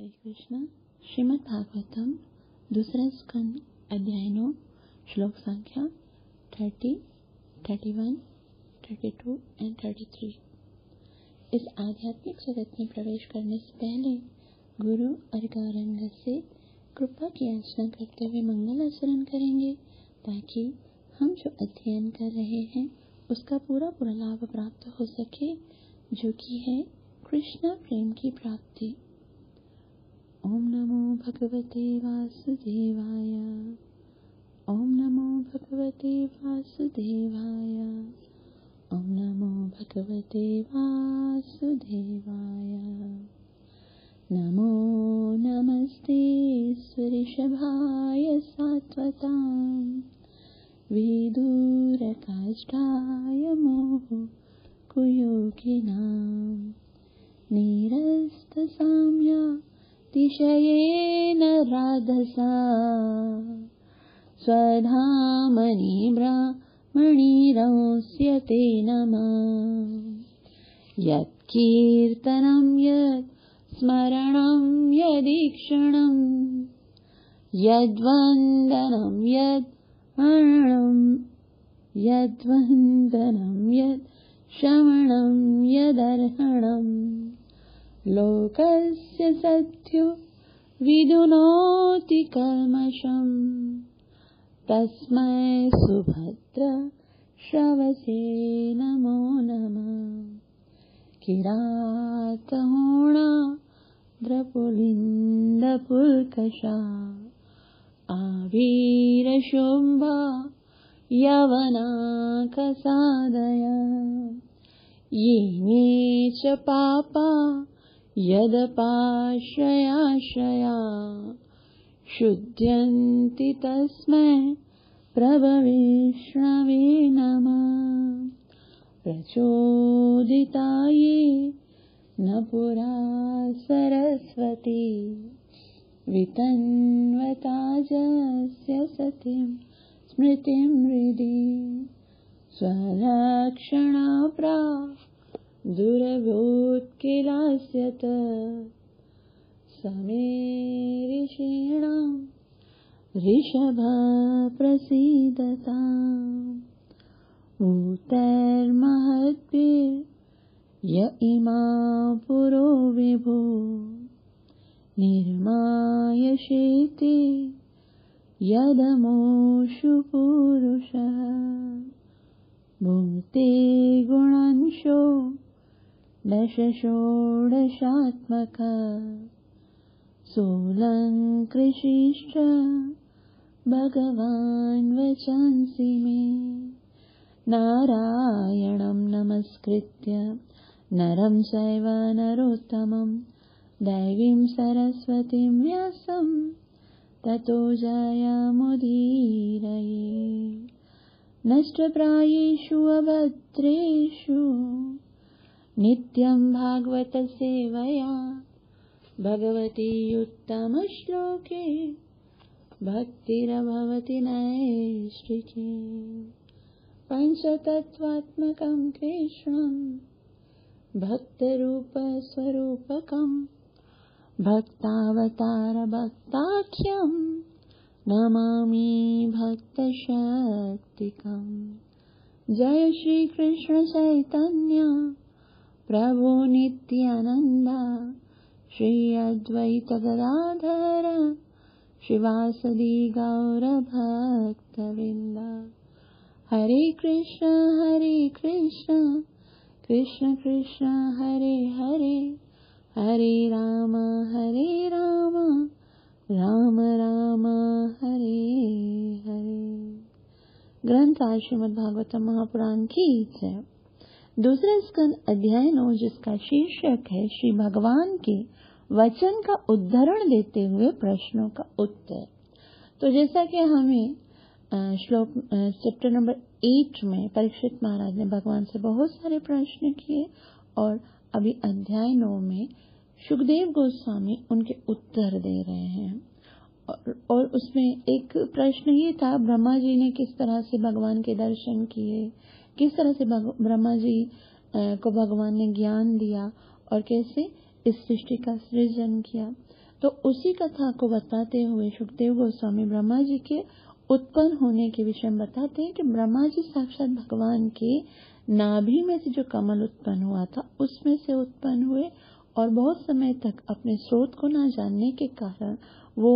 हरे कृष्ण। श्रीमद् भागवतम दूसरा स्कंद, अध्याय श्लोक संख्या thirty thirty one thirty two and thirty three इस आध्यात्मिक जगत में प्रवेश करने से पहले गुरु और गौरंग से कृपा की याचना करते हुए मंगल आचरण करेंगे ताकि हम जो अध्ययन कर रहे हैं, उसका पूरा पूरा लाभ प्राप्त हो सके, जो कि है कृष्ण प्रेम की प्राप्ति। ॐ नमो भगवते वासुदेवाय ॐ नमो भगवते वासुदेवाय ॐ नमो भगवते वासुदेवाय नमो नमस्ते सुऋषभाय सात्वताम् विदूरकाष्ठाय मोह कुयोगिनाम् निरस्तसाम्या तिशयेन राधसा। स्वधामनि ब्राह्मणिरंस्यते नमः। यत्कीर्तनं यत् स्मरणं यदीक्षणम् यद्वन्दनं यद् यद्वन्दनं यत् श्रवणं यदर्हणम् लोकस्य सत्यो विदुनोति कल्मषम् तस्मै सुभद्र श्रवसे नमो नमः। किरातहोणा द्रपुलिन्दपुल्कषा। आवीरशुम्भा यवनाकसादय। ये च पापा यदपाश्रयाश्रया शुध्यन्ति तस्मै प्रभविष्णवे नमः। प्रचोदिताये न पुरा सरस्वती वितन्वताजस्य सतीं स्मृतिं हृदि स्वलक्षणा प्रा दुरभूत्किलास्यत समे ऋषीणां ऋषभप्रसीदता ऊतैर्महद्भिर्य इमा पुरो विभो। निर्मायशेते यदमोषु पुरुषः। भुङ्क्ते गुणंशो दशषोडशात्मक सोऽलङ्कृशिश्च भगवान् वचंसि मे। नारायणं नमस्कृत्य नरं चैव नरोत्तमं। दैवीं सरस्वतीं व्यासं ततो जयमुदीरये। नष्टप्रायेषु अभद्रेषु नित्यं भागवतसेवया भगवती उत्तमश्लोके भक्तिरभवति नैष्टिके पञ्चतत्त्वात्मकं कृष्णं भक्तरूपस्वरूपकं भक्तावतारभक्ताख्यं नमामि भक्तशक्तिकम् जय श्रीकृष्ण चैतन्य प्रभो नित्यानन्द श्री अद्वैत गदाधर शिवासदि गौरभक्तवृन्द। हरे कृष्ण हरे कृष्ण कृष्ण कृष्ण हरे हरे हरे राम हरे राम राम राम हरे हरे। ग्रंथ आज श्रीमद भागवतम महापुराण की जय दूसरा स्कंद अध्याय नौ जिसका शीर्षक है श्री भगवान के वचन का उद्धरण देते हुए प्रश्नों का उत्तर। तो जैसा कि हमें श्लोक चैप्टर नंबर एट में परीक्षित महाराज ने भगवान से बहुत सारे प्रश्न किए और अभी अध्याय नौ में सुखदेव गोस्वामी उनके उत्तर दे रहे हैं। और, और उसमें एक प्रश्न ये था ब्रह्मा जी ने किस तरह से भगवान के दर्शन किए किस तरह से ब्रह्मा जी को भगवान ने ज्ञान दिया और कैसे इस सृष्टि का सृजन किया? तो उसी कथा को बताते हुए सुखदेव गोस्वामी ब्रह्मा जी के उत्पन्न होने के विषय में बताते हैं कि ब्रह्मा जी साक्षात भगवान के नाभि में से जो कमल उत्पन्न हुआ था, उसमें से उत्पन्न हुए और बहुत समय तक अपने स्रोत को न जानने के कारण वो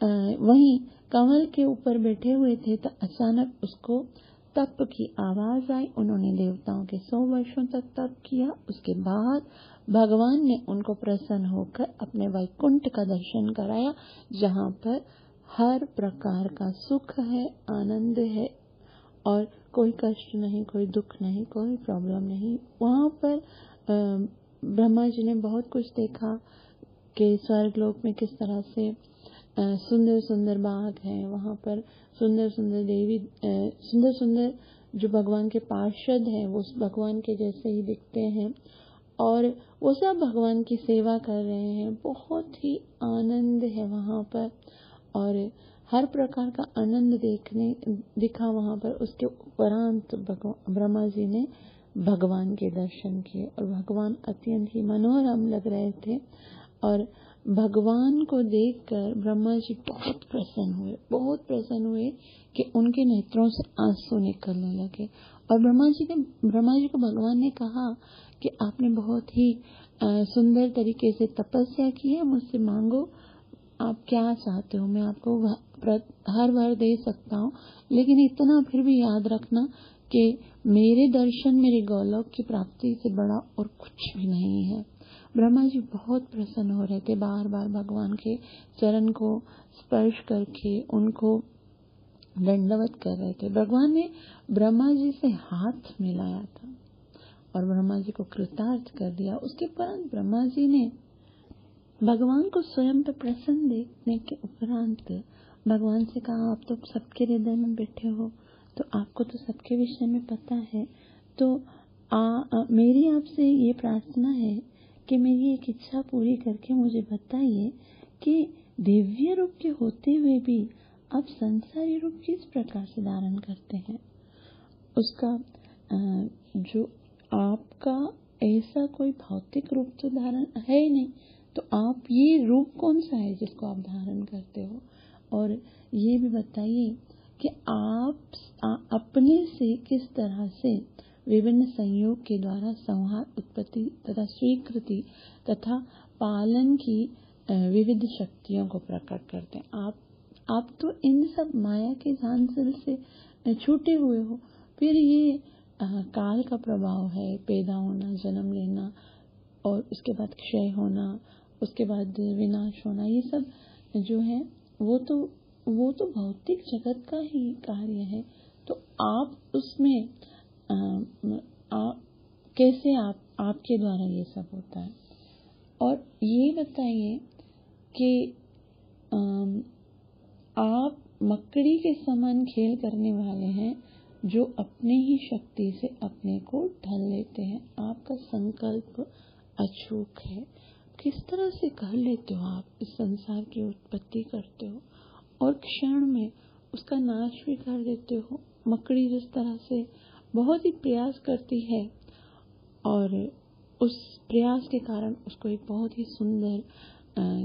वहीं कमल के ऊपर बैठे हुए थे तो अचानक उसको तप की आवाज़ आई, उन्होंने देवताओं के सौ वर्षों तक तप किया। उसके बाद भगवान ने उनको प्रसन्न होकर अपने वैकुंठ का दर्शन कराया, जहाँ पर हर प्रकार का सुख है, आनंद है, और कोई कष्ट नहीं, कोई दुख नहीं, कोई प्रॉब्लम नहीं। वहाँ पर ब्रह्मा जी ने बहुत कुछ देखा कि स्वर्ग लोक में किस तरह से सुंदर सुंदर बाग हैं, वहाँ पर सुंदर सुंदर देवी सुंदर सुंदर जो भगवान के पार्षद हैं, वो भगवान के जैसे ही दिखते हैं और वो सब भगवान की सेवा कर रहे हैं। बहुत ही आनंद है वहाँ पर और हर प्रकार का आनंद देखने, दिखा वहाँ पर। उसके उपरांत ब्रह्मा जी ने भगवान के दर्शन किए और भगवान अत्यंत ही मनोरम लग रहे थे और भगवान को देखकर ब्रह्मा जी बहुत प्रसन्न हुए, बहुत प्रसन्न हुए कि उनके नेत्रों से आँसू निकलने लगे। और ब्रह्मा जी ने, ब्रह्मा जी को भगवान ने कहा कि आपने बहुत ही सुंदर तरीके से तपस्या की है, मुझसे मांगो, आप क्या चाहते हो, मैं आपको हर बार दे सकता हूँ। लेकिन इतना फिर भी याद रखना कि मेरे दर्शन, मेरे गौरव की प्राप्ति से बड़ा और कुछ भी नहीं है। ब्रह्मा जी बहुत प्रसन्न हो रहे थे बार बार भगवान के चरण को स्पर्श करके उनको दंडवत कर रहे थे। भगवान ने ब्रह्मा जी से हाथ मिलाया था और ब्रह्मा जी को कृतार्थ कर दिया। उसके परंत ब्रह्मा जी ने भगवान को स्वयं पर प्रसन्न देखने के उपरांत भगवान से कहा आप तो सबके हृदय में बैठे हो तो आपको तो सबके विषय में पता है। तो आ, आ, मेरी आपसे ये प्रार्थना है कि मेरी एक इच्छा पूरी करके मुझे बताइए कि दिव्य रूप के होते हुए भी आप संसारी रूप किस प्रकार से धारण करते हैं? उसका जो आपका ऐसा कोई भौतिक रूप तो धारण है नहीं तो आप ये रूप कौन सा है जिसको आप धारण करते हो? और ये भी बताइए कि आप अपने से किस तरह से विभिन्न संयोग के द्वारा संहार उत्पत्ति तथा स्वीकृति तथा पालन की विविध शक्तियों को प्रकट करते हैं। आप आप तो इन सब माया के झांसल से छूटे हुए हो। फिर ये काल का प्रभाव है, पैदा होना, जन्म लेना, और उसके बाद क्षय होना, उसके बाद विनाश होना, ये सब जो है, वो तो वो तो भौतिक जगत का ही कार्य है। तो आप उसमें आ, कैसे आप आपके द्वारा ये सब होता है? और ये बताइए कि आप मकड़ी के समान खेल करने वाले हैं जो अपने ही शक्ति से अपने को ढल लेते हैं। आपका संकल्प अचूक है। किस तरह से कर लेते हो आप इस संसार की उत्पत्ति करते हो? और क्षण में उसका नाश भी कर देते हो? मकड़ी जिस तरह से बहुत ही प्रयास करती है और उस प्रयास के कारण उसको एक बहुत ही सुंदर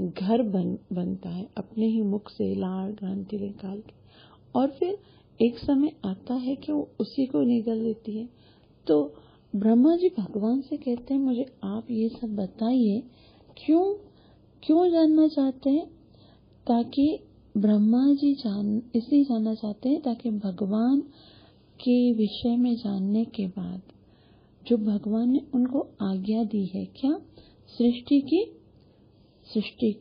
घर बन, बनता है, अपने ही मुख से लाड़ ग्रंथि निकाल के। और फिर एक समय आता है कि वो उसी को निगल लेती है। तो ब्रह्मा जी भगवान से कहते हैं, मुझे आप ये सब बताइए, क्यों क्यों जानना चाहते हैं? ताकि ब्रह्मा जी जान इसलिए जानना चाहते हैं, ताकि भगवान के विषय में जानने के बाद जो भगवान ने उनको आज्ञा दी है, क्या सृष्टि की सृष्टि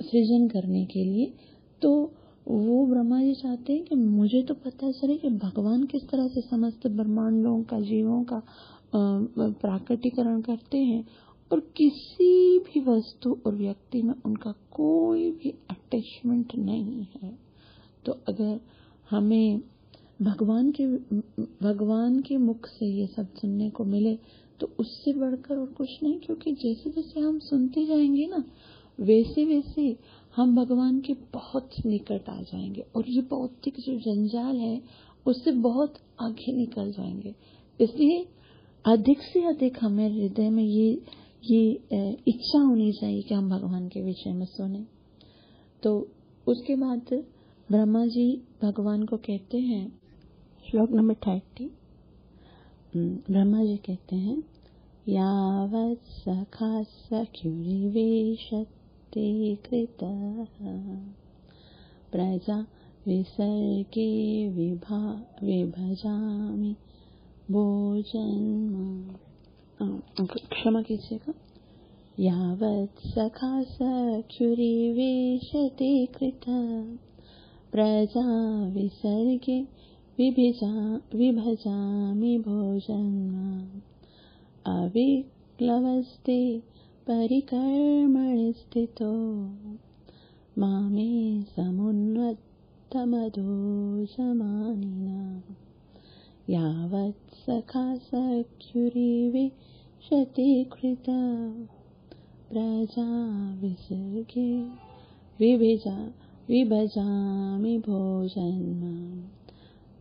सृजन करने के लिए तो वो ब्रह्मा जी चाहते हैं कि मुझे तो पता चले कि भगवान किस तरह से समस्त ब्रह्मांडों का, जीवों का प्राकटीकरण करते हैं और किसी भी वस्तु और व्यक्ति में उनका कोई भी अटैचमेंट नहीं है। तो अगर हमें भगवान के भगवान के मुख से ये सब सुनने को मिले तो उससे बढ़कर और कुछ नहीं, क्योंकि जैसे जैसे हम सुनते जाएँगे ना, वैसे वैसे हम भगवान के बहुत निकट आ जाएँगे। और ये भौतिक जो जंजाल है, उससे बहुत आगे निकल जाएँगे। इसलिए अधिक से अधिक हमें हृदय में ये ये इच्छा होनी चाहिए कि हम भगवान के विषय में सुने। तो उसके बाद ब्रह्मा जी भगवान को कहते हैं श्लोक नंबर थर्टी। ब्रह्मा जी कहते हैं, यावत् सखा सख्युरिवेशते कृतः। प्रजा विसर्गे विभा, विभजामि भोजन क्षमा कीजिएगा। यावत् सखा सख्युरिवेशते कृतः। प्रजा विसर्गे विभिजा विभजामि भोजन अविक्लवस्ते परिकर्मणि स्थितो। मामे समुन्नतमधोजमानिना यावत् सखा सख्युरिवेशति कृता प्रजा विसर्गे विभिजा विभजामि भोजन्म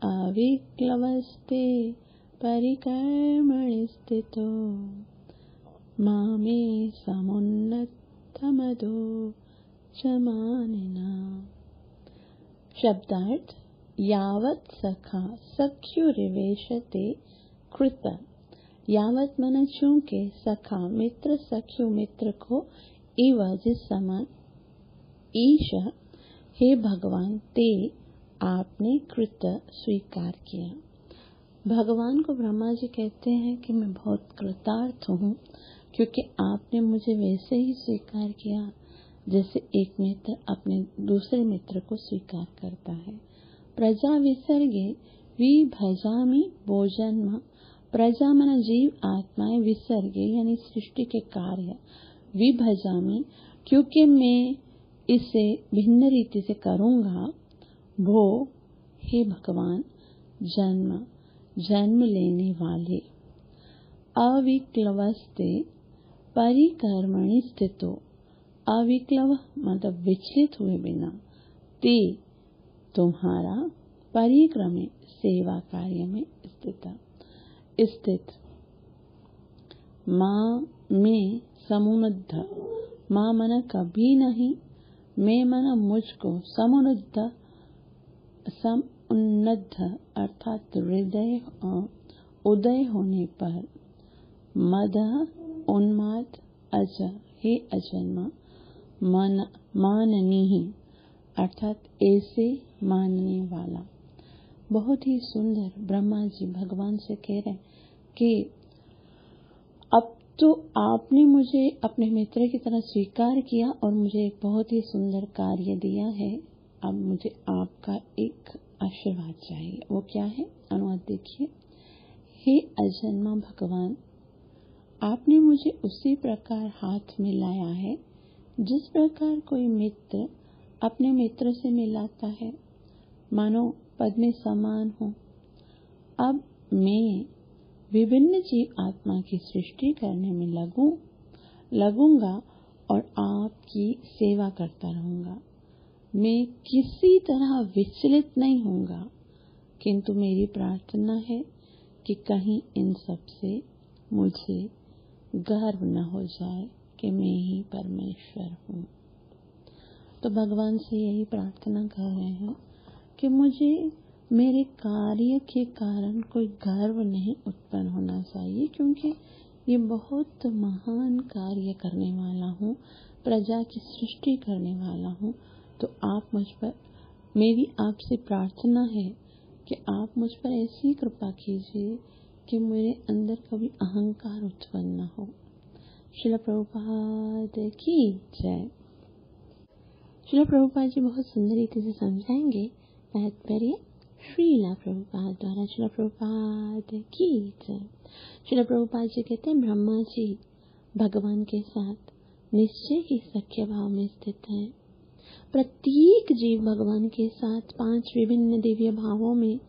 अविक्लवस्ते परिकर्मणि स्थितो मामे समुन्नतमदो चमानिना शब्दार्थ, यावत् सखा सख्युरिवेशते कृत। यावत मन चूँकि सखा मित्र सख्यु मित्र को इव समान ईश। हे भगवान, ते आपने कृत स्वीकार किया। भगवान को ब्रह्मा जी कहते हैं कि मैं बहुत कृतार्थ हूँ, क्योंकि आपने मुझे वैसे ही स्वीकार किया, जैसे एक मित्र अपने दूसरे मित्र को स्वीकार करता है। प्रजा विसर्गे विभजामी भोजन प्रजा मन जीव आत्माएँ विसर्गे, यानी सृष्टि के कार्य। विभजामी क्योंकि मैं इसे भिन्न रीति से करूँगा भो हे भगवान, जन्म जन्म लेने वाले अविक्लवस्ते परिकर्मणि स्थितो। अविक्लव मतलब विचलित हुए बिना, ते तुम्हारा परिक्रमे सेवा कार्य में स्थित स्थित। माँ, में समुन्नत माँ मन कभी नहीं, मैं मन मुझको समुन्नत सम उन्नत अर्थात हृदय उदय होने पर मद, उन्माद, अज, हे अजन्मा, मन, माननीय, अर्थात ऐसे मानने वाला। बहुत ही सुंदर ब्रह्मा जी भगवान से कह रहे कि अब तो आपने मुझे अपने मित्र की तरह स्वीकार किया और मुझे एक बहुत ही सुंदर कार्य दिया है। अब मुझे आपका एक आशीर्वाद चाहिए। वो क्या है? अनुवाद देखिए। हे अजन्मा भगवान, आपने मुझे उसी प्रकार हाथ में लाया है, जिस प्रकार कोई मित्र अपने मित्र से मिलाता है। मानो पद में समान हो। अब मैं विभिन्न जीव आत्मा की सृष्टि करने में लगू, लगूँगा और आपकी सेवा करता रहूँगा। मैं किसी तरह विचलित नहीं होऊँगा। किंतु मेरी प्रार्थना है कि कहीं इन सबसे मुझे गर्व न हो जाए कि मैं ही परमेश्वर हूँ। तो भगवान से यही प्रार्थना कर रहे हैं कि मुझे मेरे कार्य के कारण कोई गर्व नहीं उत्पन्न होना चाहिए, क्योंकि ये बहुत महान कार्य करने वाला हूँ, प्रजा की सृष्टि करने वाला हूँ। तो आप मुझ पर, मेरी आपसे प्रार्थना है कि आप मुझ पर ऐसी कृपा कीजिए कि मेरे अंदर कभी अहंकार उत्पन्न न हो। शिला प्रभुपाद की जय। शिला प्रभुपाद जी बहुत सुंदर रीति से समझाएँगे। तात्पर्य श्रीला प्रभुपाद द्वारा शिला प्रभुपाद की जय। शिला प्रभुपाद जी कहते हैं, ब्रह्मा जी, भगवान के साथ निश्चय ही सख्य भाव में स्थित है। प्रत्येक जीव भगवान के साथ पाँच विभिन्न दिव्य भावों में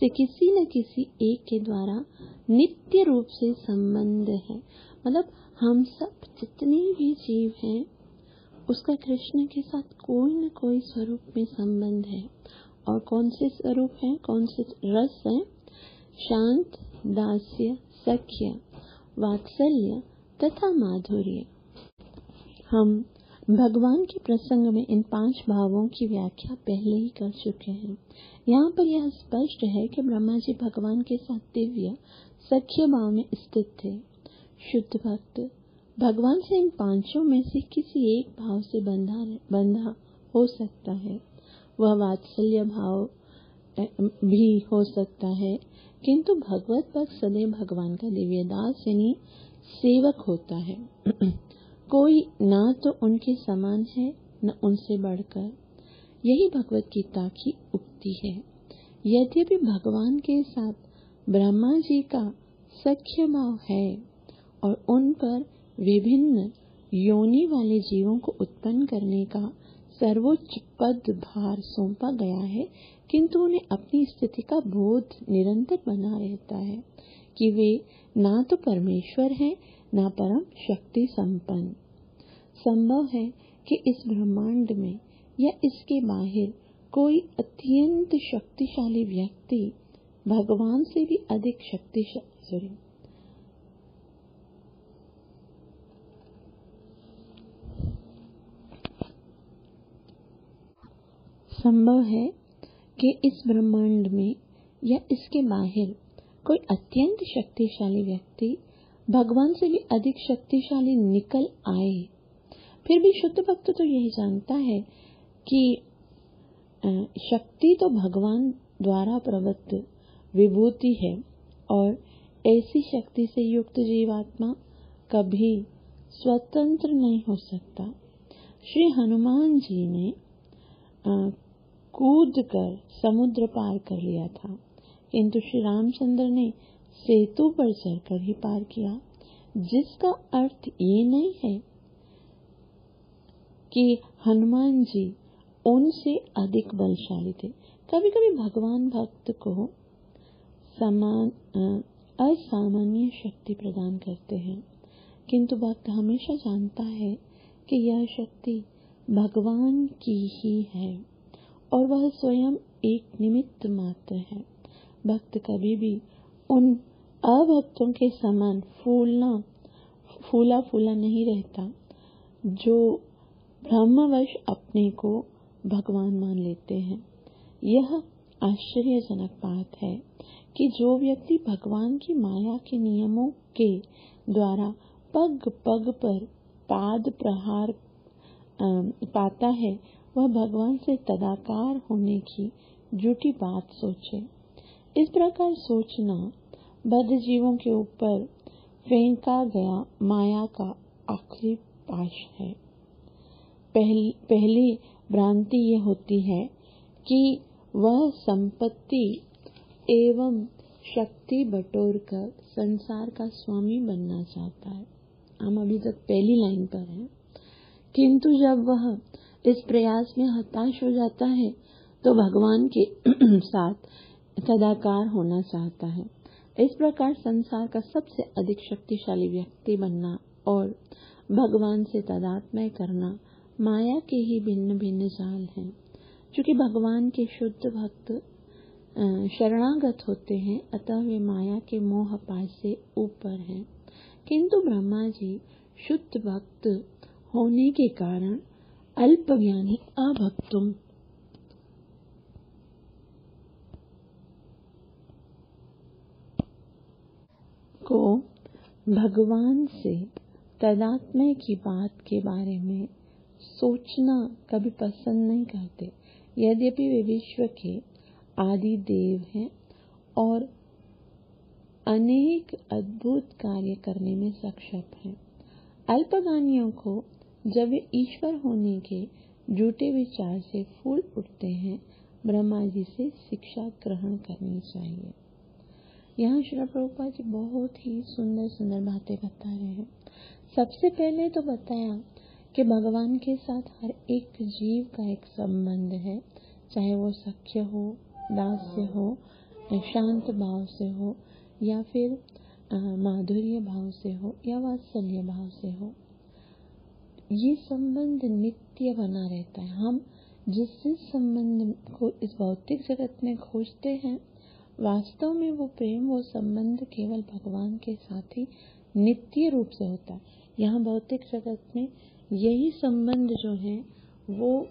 से किसी न किसी एक के द्वारा नित्य रूप से संबंध है। मतलब हम सब जितने भी जीव हैं, उसका कृष्ण के साथ कोई न कोई स्वरूप में संबंध है। और कौन से स्वरूप है, कौन से रस है? शांत, दास्य, सख्य, वात्सल्य तथा माधुर्य। हम भगवान के प्रसंग में इन पाँच भावों की व्याख्या पहले ही कर चुके हैं। यहाँ पर यह स्पष्ट है कि ब्रह्मा जी भगवान के साथ दिव्य, सख्य भाव में स्थित थे। शुद्ध भक्त, भगवान से इन पाँचों में से किसी एक भाव से बंधा बंधा हो सकता है। वह वात्सल्य भाव भी हो सकता है। किंतु भगवत भक्त सदैव भगवान का दिव्य दास यानी सेवक होता है। कोई ना तो उनके समान है, न उनसे बढ़कर। यही भगवत गीता की उक्ति है। यद्यपि भगवान के साथ ब्रह्मा जी का सख्य भाव है और उन पर विभिन्न योनि वाले जीवों को उत्पन्न करने का सर्वोच्च पद भार सौंपा गया है, किंतु उन्हें अपनी स्थिति का बोध निरंतर बना रहता है कि वे ना तो परमेश्वर हैं ना परम शक्ति संपन्न। संभव है कि इस ब्रह्मांड में या इसके बाहर कोई अत्यंत शक्तिशाली व्यक्ति भगवान से भी अधिक शक्तिशाली संभव है कि इस ब्रह्मांड में या इसके बाहर कोई अत्यंत शक्तिशाली व्यक्ति भगवान से भी अधिक शक्तिशाली निकल आए। फिर भी शुद्ध भक्त तो यही जानता है कि शक्ति तो भगवान द्वारा प्रवृत्त विभूति है और ऐसी शक्ति से युक्त जीवात्मा कभी स्वतंत्र नहीं हो सकता। श्री हनुमान जी ने कूद कर समुद्र पार कर लिया था। किंतु श्री रामचंद्र ने सेतु पर चढ़कर ही पार किया। जिसका अर्थ ये नहीं है कि हनुमान जी उनसे अधिक बलशाली थे। कभी कभी भगवान भक्त को समान असामान्य शक्ति प्रदान करते हैं। किंतु भक्त हमेशा जानता है कि यह शक्ति भगवान की ही है और वह स्वयं एक निमित्त मात्र है। भक्त कभी भी उन अभक्तों के समान फूलना, फूला फूला नहीं रहता, जो ब्रह्मवश अपने को भगवान मान लेते हैं। यह आश्चर्यजनक बात है कि जो व्यक्ति भगवान की माया के नियमों के द्वारा पग पग पर पाद प्रहार पाता है, वह भगवान से तदाकार होने की झूठी बात सोचे। इस प्रकार सोचना बद्ध जीवों के ऊपर फेंका गया माया का आखिरी पाश है। पहली पहली भ्रांति ये होती है कि वह संपत्ति एवं शक्ति बटोर कर संसार का स्वामी बनना चाहता है। हम अभी तक पहली लाइन पर हैं। किंतु जब वह इस प्रयास में हताश हो जाता है तो भगवान के साथ सदाकार होना चाहता है। इस प्रकार संसार का सबसे अधिक शक्तिशाली व्यक्ति बनना और भगवान से तदात्मय करना माया के ही भिन्न भिन्न जाल हैं। क्योंकि भगवान के शुद्ध भक्त शरणागत होते हैं, अतः वे माया के मोह पास से ऊपर हैं। किंतु ब्रह्मा जी शुद्ध भक्त होने के कारण अल्प ज्ञानी अभक्तों को भगवान से तदात्मय की बात के बारे में सोचना कभी पसंद नहीं करते। यद्यपि वे विश्व के आदि देव हैं और अनेक अद्भुत कार्य करने में सक्षम हैं। अल्पगानियों को जब वे ईश्वर होने के झूठे विचार से फूल उठते हैं, ब्रह्मा जी से शिक्षा ग्रहण करनी चाहिए। यहाँ श्री प्रभुपा जी बहुत ही सुंदर सुंदर बातें बता रहे हैं। सबसे पहले तो बताया कि भगवान के साथ हर एक जीव का एक संबंध है, चाहे वो सख्य हो, दास्य हो शांत भाव से हो, या फिर माधुर्य भाव से हो, या वात्सल्य भाव से हो। ये संबंध नित्य बना रहता है। हम जिस जिस संबंध को इस भौतिक जगत में खोजते हैं वास्तव में वो प्रेम वो संबंध केवल भगवान के साथ ही नित्य रूप से होता है। यहाँ भौतिक जगत में यही संबंध जो है, वो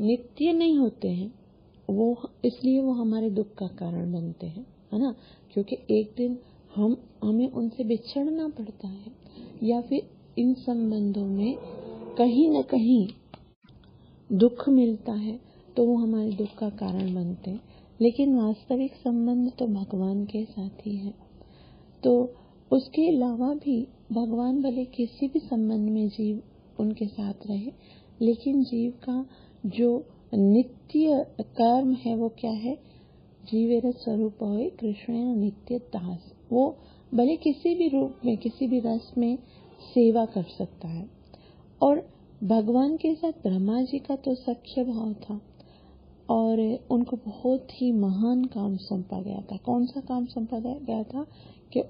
नित्य नहीं होते हैं। वो इसलिए वो हमारे दुख का कारण बनते हैं, है ना? क्योंकि एक दिन हम, हमें उनसे बिछड़ना पड़ता है, या फिर इन संबंधों में कहीं न कहीं दुख मिलता है तो वो हमारे दुख का कारण बनते हैं। लेकिन वास्तविक संबंध तो भगवान के साथ ही है। तो उसके अलावा भी भगवान भले किसी भी संबंध में जीव उनके साथ रहे, लेकिन जीव का जो नित्य कर्म है वो क्या है? जीवेर स्वरूप हो कृष्ण नित्य दास। वो भले किसी भी रूप में, किसी भी रस में सेवा कर सकता है। और भगवान के साथ ब्रह्मा जी का तो सख्य भाव था। और उनको बहुत ही महान काम सौंपा गया था। कौन सा काम सौंपा गया था कि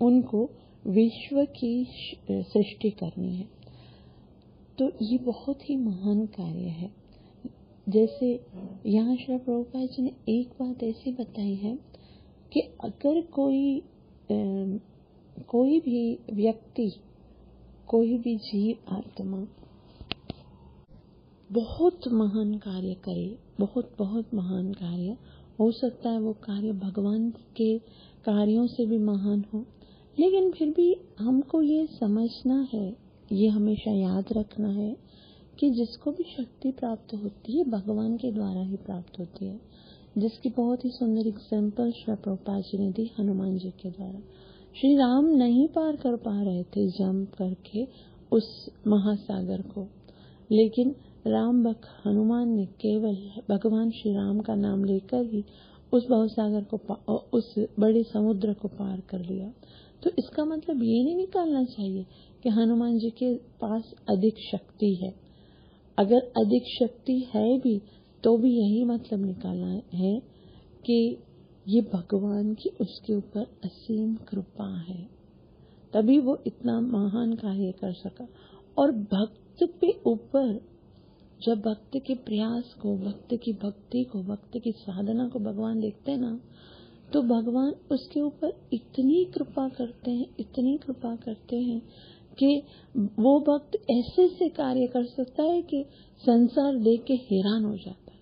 उनको विश्व की सृष्टि करनी है। तो ये बहुत ही महान कार्य है। जैसे यहाँ श्री प्रभुपाद जी ने एक बात ऐसी बताई है कि अगर कोई कोई भी व्यक्ति, कोई भी जीव आत्मा बहुत महान कार्य करे, बहुत बहुत महान कार्य। हो सकता है वो कार्य भगवान के कार्यों से भी महान हो। लेकिन फिर भी हमको ये समझना है, ये हमेशा याद रखना है कि जिसको भी शक्ति प्राप्त होती है, भगवान के द्वारा ही प्राप्त होती है। जिसकी बहुत ही सुंदर एग्ज़ाम्पल श्री प्रभुपाद जी ने दी हनुमान जी के द्वारा। श्री राम नहीं पार कर पा रहे थे जंप करके उस महासागर को। लेकिन राम भक्त हनुमान ने केवल भगवान श्री राम का नाम लेकर ही उस भवसागर को उस बड़े समुद्र को पार कर लिया। तो इसका मतलब ये नहीं निकालना चाहिए कि हनुमान जी के पास अधिक शक्ति है। अगर अधिक शक्ति है भी तो भी यही मतलब निकालना है कि ये भगवान की उसके ऊपर असीम कृपा है। तभी वो इतना महान कार्य कर सका। और भक्त पे ऊपर जब भक्त के प्रयास को भक्त की भक्ति को भक्त की साधना को भगवान देखते हैं ना तो भगवान उसके ऊपर इतनी कृपा करते हैं इतनी कृपा करते हैं कि वो भक्त ऐसे से कार्य कर सकता है कि संसार देख के हैरान हो जाता है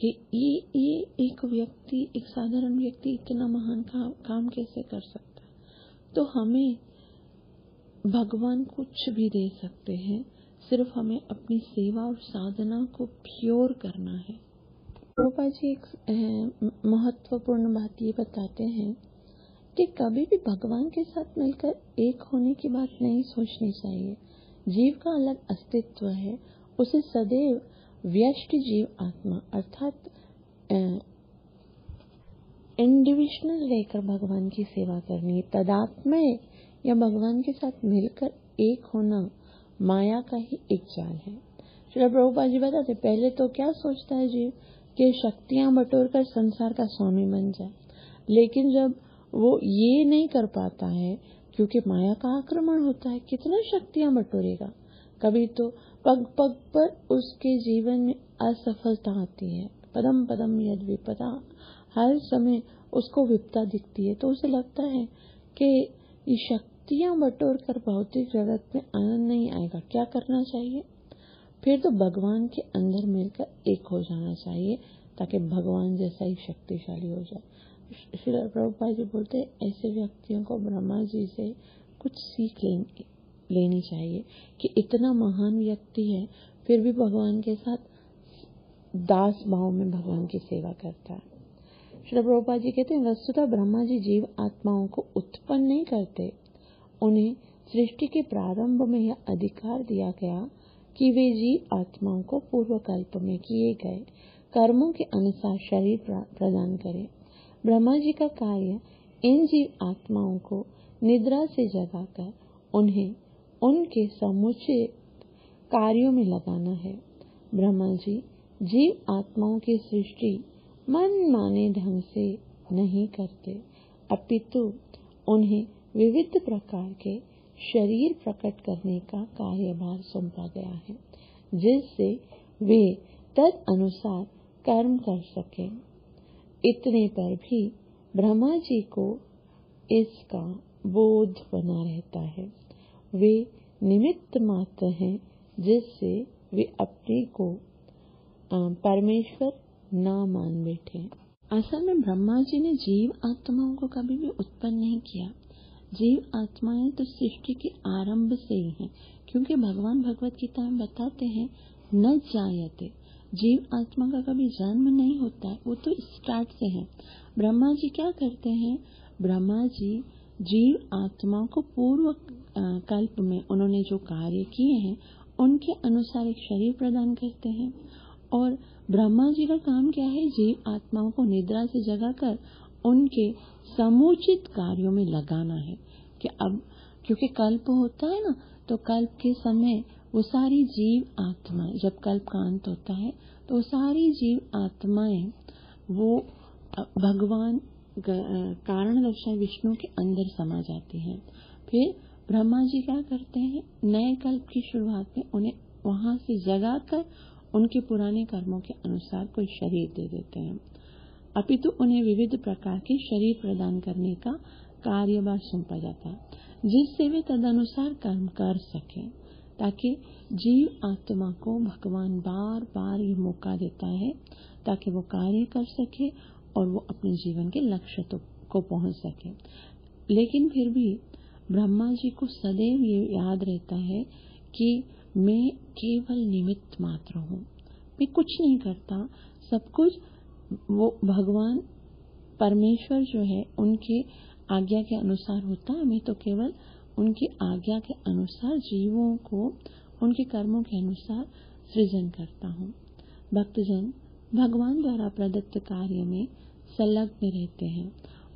कि ये ये एक व्यक्ति एक साधारण व्यक्ति इतना महान काम, काम कैसे कर सकता है। तो हमें भगवान कुछ भी दे सकते हैं सिर्फ़ हमें अपनी सेवा और साधना को प्योर करना है। रूपा जी एक महत्वपूर्ण बात ये बताते हैं कि कभी भी भगवान के साथ मिलकर एक होने की बात नहीं सोचनी चाहिए। जीव का अलग अस्तित्व है, उसे सदैव व्यष्ट जीव आत्मा, अर्थात इंडिविजुअल रहकर भगवान की सेवा करनी है। तदात्मय या भगवान के साथ मिलकर एक होना माया का ही एक जाल है। श्री प्रभुपा जी बताते, पहले तो क्या सोचता है जीव कि शक्तियाँ बटोर कर संसार का स्वामी बन जाए? लेकिन जब वो ये नहीं कर पाता है, क्योंकि माया का आक्रमण होता है, कितना शक्तियाँ बटोरेगा? कभी तो पग पग पर उसके जीवन में असफलता आती है। पदम पदम यद विपदा। हर समय उसको विपता दिखती है। तो उसे लगता है कि ये शक्ति शक्तियाँ बटोर कर भौतिक जगत में आनंद नहीं आएगा। क्या करना चाहिए? फिर तो भगवान के अंदर मिलकर एक हो जाना चाहिए, ताकि भगवान जैसा ही शक्तिशाली हो जाए। श्री प्रभुपा जी बोलते हैं, ऐसे व्यक्तियों को ब्रह्मा जी से कुछ सीख लेनी लेनी चाहिए कि इतना महान व्यक्ति है, फिर भी भगवान के साथ दास भाव में भगवान की सेवा करता है। श्री प्रभुपा जी कहते हैं, वस्तुतः ब्रह्मा जी जीव आत्माओं को उत्पन्न नहीं करते उन्हें सृष्टि के प्रारंभ में यह अधिकार दिया गया कि वे जीव आत्माओं को पूर्व कल्प में किए गए कर्मों के अनुसार शरीर प्रदान करें। ब्रह्मा जी का कार्य इन जीव आत्माओं को निद्रा से जगाकर उन्हें उनके समुचित कार्यों में लगाना है। ब्रह्मा जी, जीव आत्माओं की सृष्टि मन माने ढंग से नहीं करते, अपितु उन्हें विविध प्रकार के शरीर प्रकट करने का कार्यभार सौंपा गया है, जिससे वे तद अनुसार कर्म कर सकें। इतने पर भी ब्रह्मा जी को इसका बोध बना रहता है। वे निमित्त मात्र हैं, जिससे वे अपने को परमेश्वर न मान बैठे। असल में ब्रह्मा जी ने जीव आत्माओं को कभी भी उत्पन्न नहीं किया। जीव आत्माएँ तो सृष्टि के आरंभ से ही हैं, क्योंकि भगवान भगवत गीता में बताते हैं, न जायते। जीव आत्मा का कभी जन्म नहीं होता है वो तो स्टार्ट से है। ब्रह्मा जी क्या करते हैं? ब्रह्मा जी जीव आत्मा को पूर्व कल्प में उन्होंने जो कार्य किए हैं, उनके अनुसार एक शरीर प्रदान करते हैं। और ब्रह्मा जी का काम क्या है? जीव आत्माओं को निद्रा से जगाकर उनके समुचित कार्यों में लगाना है कि अब, क्योंकि कल्प होता है ना तो कल्प के समय वो सारी जीव आत्माएँ, जब कल्प का अंत होता है तो सारी जीव आत्माएँ वो भगवान कारण दर्शा विष्णु के अंदर समा जाती हैं। फिर ब्रह्मा जी क्या करते हैं? नए कल्प की शुरुआत में उन्हें वहाँ से जगाकर उनके पुराने कर्मों के अनुसार कोई शरीर दे देते हैं। अपितु तो उन्हें विविध प्रकार के शरीर प्रदान करने का कार्यभार सौंपा जाता जिससे वे तदनुसार कर्म कर सकें ताकि जीव आत्मा को भगवान बार बार ये मौका देता है ताकि वो कार्य कर सके और वो अपने जीवन के लक्ष्य तो, को पहुँच सके। लेकिन फिर भी ब्रह्मा जी को सदैव ये याद रहता है कि मैं केवल निमित्त मात्र हूँ। मैं कुछ नहीं करता सब कुछ वो भगवान परमेश्वर जो है, उनके आज्ञा के अनुसार होता है। मैं तो केवल उनकी आज्ञा के अनुसार जीवों को, उनके कर्मों के अनुसार सृजन करता हूँ। भक्तजन, भगवान द्वारा प्रदत्त कार्य में संलग्न रहते हैं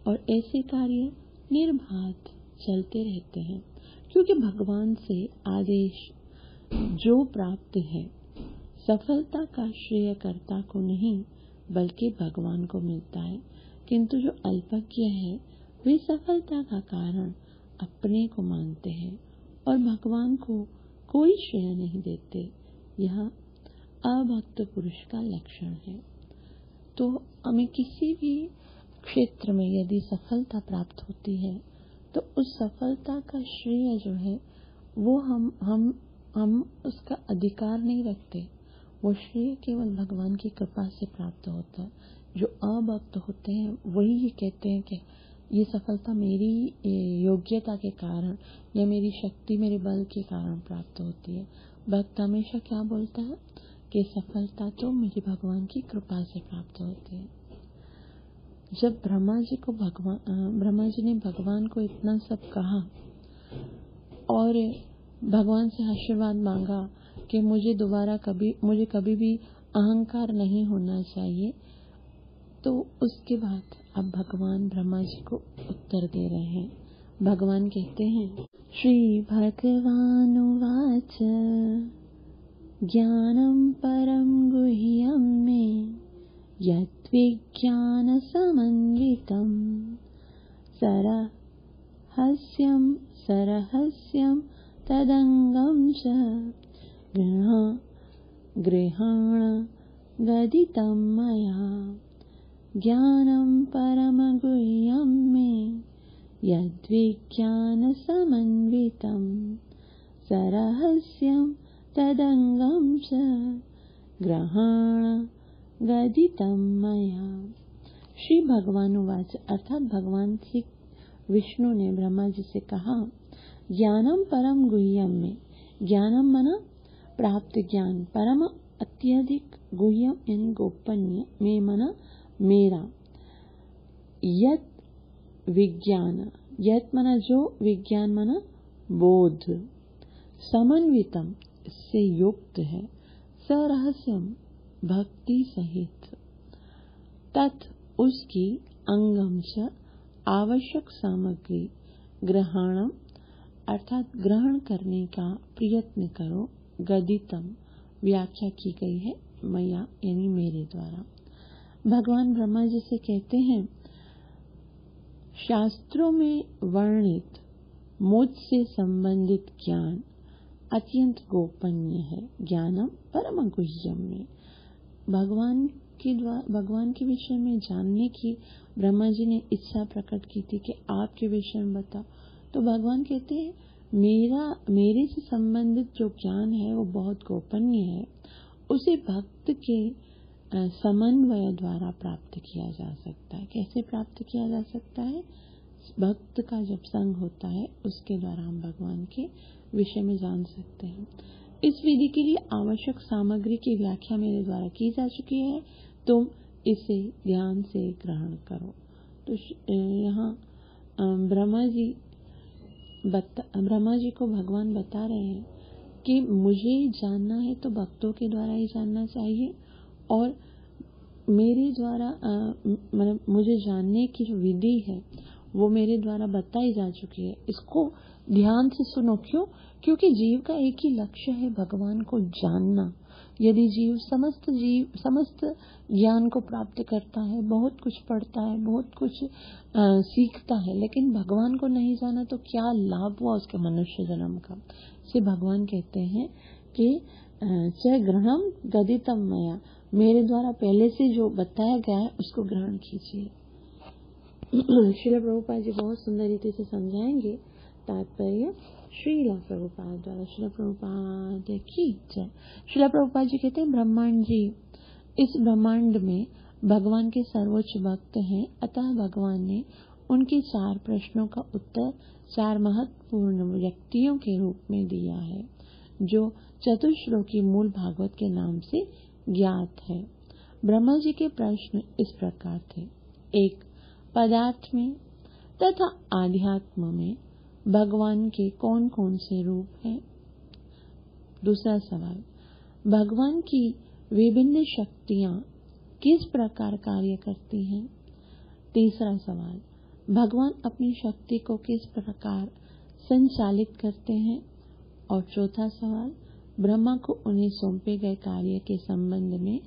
और ऐसे कार्य निर्बाध चलते रहते हैं, क्योंकि भगवान से आदेश जो प्राप्त है, सफलता का श्रेय कर्ता को नहीं बल्कि भगवान को मिलता है। किंतु जो अल्पज्ञ है, वे सफलता का कारण अपने को मानते हैं और भगवान को कोई श्रेय नहीं देते। यह अभक्त पुरुष का लक्षण है। तो हमें किसी भी क्षेत्र में यदि सफलता प्राप्त होती है तो उस सफलता का श्रेय जो है, वो हम हम हम उसका अधिकार नहीं रखते। वो श्रेय केवल भगवान की कृपा से प्राप्त होता है। जो अभक्त होते हैं, वही ये कहते हैं कि ये सफलता मेरी योग्यता के कारण या मेरी शक्ति, मेरे बल के कारण प्राप्त होती है। भक्त हमेशा क्या बोलता है? कि सफलता तो मेरी भगवान की कृपा से प्राप्त होती है। जब ब्रह्मा जी को भगवान ब्रह्मा जी ने भगवान को इतना सब कहा और भगवान से आशीर्वाद मांगा कि मुझे दोबारा कभी, मुझे कभी भी अहंकार नहीं होना चाहिए। तो उसके बाद अब भगवान ब्रह्मा जी को उत्तर दे रहे हैं। भगवान कहते हैं, श्री भगवान वाच ज्ञानम परम गुह्यम में यज्ञान समन्वितम सरहस्यम सरहस्यम तदङ्गं च गृहाण गदितं मया। ज्ञानं परमगुह्यं मे, यद्विज्ञानसमन्वितं, सरहस्यं तदङ्गं च ग्रहाण गदितं मया। श्री भगवान वाच अर्थात भगवान श्री विष्णु ने ब्रह्मा जी से कहा ज्ञानम परम गुह्यम में। ज्ञानम मना प्राप्त ज्ञान। परम अत्यधिक गुह्यम यानी गोपनीय में मना मेरा। यत विज्ञान। यत मना जो विज्ञान मना बोध। समन्वितम से युक्त है। सरहस्यम भक्ति सहित। तत् उसकी अंगम से आवश्यक सामग्री। ग्रहणम अर्थात ग्रहण करने का प्रयत्न करो। गदितम व्याख्या की गई है, मैया, यानी मेरे द्वारा। भगवान ब्रह्मा जी से कहते हैं, शास्त्रों में वर्णित, मुझसे संबंधित ज्ञान अत्यंत गोपनीय है, ज्ञानम परम गुह्यम में भगवान के द्वारा भगवान के विषय में जानने की ब्रह्मा जी ने इच्छा प्रकट की थी कि आपके विषय में बताओ तो भगवान कहते हैं मेरा, मेरे से संबंधित जो ज्ञान है, वो बहुत गोपनीय है। उसे भक्त के समन्वय द्वारा प्राप्त किया जा सकता है। कैसे प्राप्त किया जा सकता है? भक्त का जब संग होता है, उसके द्वारा हम भगवान के विषय में जान सकते हैं। इस विधि के लिए आवश्यक सामग्री की व्याख्या मेरे द्वारा की जा चुकी है। तुम इसे ध्यान से ग्रहण करो। तो यहाँ ब्रह्मा जी ब्रह्मा जी को भगवान बता रहे हैं कि मुझे जानना है तो भक्तों के द्वारा ही जानना चाहिए और मेरे द्वारा मतलब मुझे जानने की जो विधि है, वो मेरे द्वारा बताई जा चुकी है। इसको ध्यान से सुनो क्यों? क्योंकि जीव का एक ही लक्ष्य है भगवान को जानना। यदि जीव समस्त जीव समस्त ज्ञान को प्राप्त करता है बहुत कुछ पढ़ता है बहुत कुछ आ, सीखता है लेकिन भगवान को नहीं जाना तो क्या लाभ हुआ उसके मनुष्य जन्म का? इसे भगवान कहते हैं कि च ग्रहण गदितम मया। मेरे द्वारा पहले से जो बताया गया है उसको ग्रहण कीजिए। शिला प्रभुपा जी बहुत सुंदर रीति से समझाएँगे तात्पर्य। श्रीला प्रभुपाद द्वारा शिला प्रभुपाद की जय श्रीला प्रभुपाद जी कहते हैं ब्रह्मांड जी इस ब्रह्मांड में भगवान के सर्वोच्च भक्त हैं अतः भगवान ने उनके चार प्रश्नों का उत्तर चार महत्वपूर्ण व्यक्तियों के रूप में दिया है जो चतुश्लोकी मूल भागवत के नाम से ज्ञात है ब्रह्मा जी के प्रश्न इस प्रकार थे एक पदार्थ में तथा आध्यात्म में भगवान के कौन कौन से रूप हैं? दूसरा सवाल, भगवान की विभिन्न शक्तियाँ किस प्रकार कार्य करती हैं? तीसरा सवाल, भगवान अपनी शक्ति को किस प्रकार संचालित करते हैं? और चौथा सवाल, ब्रह्मा को उन्हें सौंपे गए कार्य के संबंध में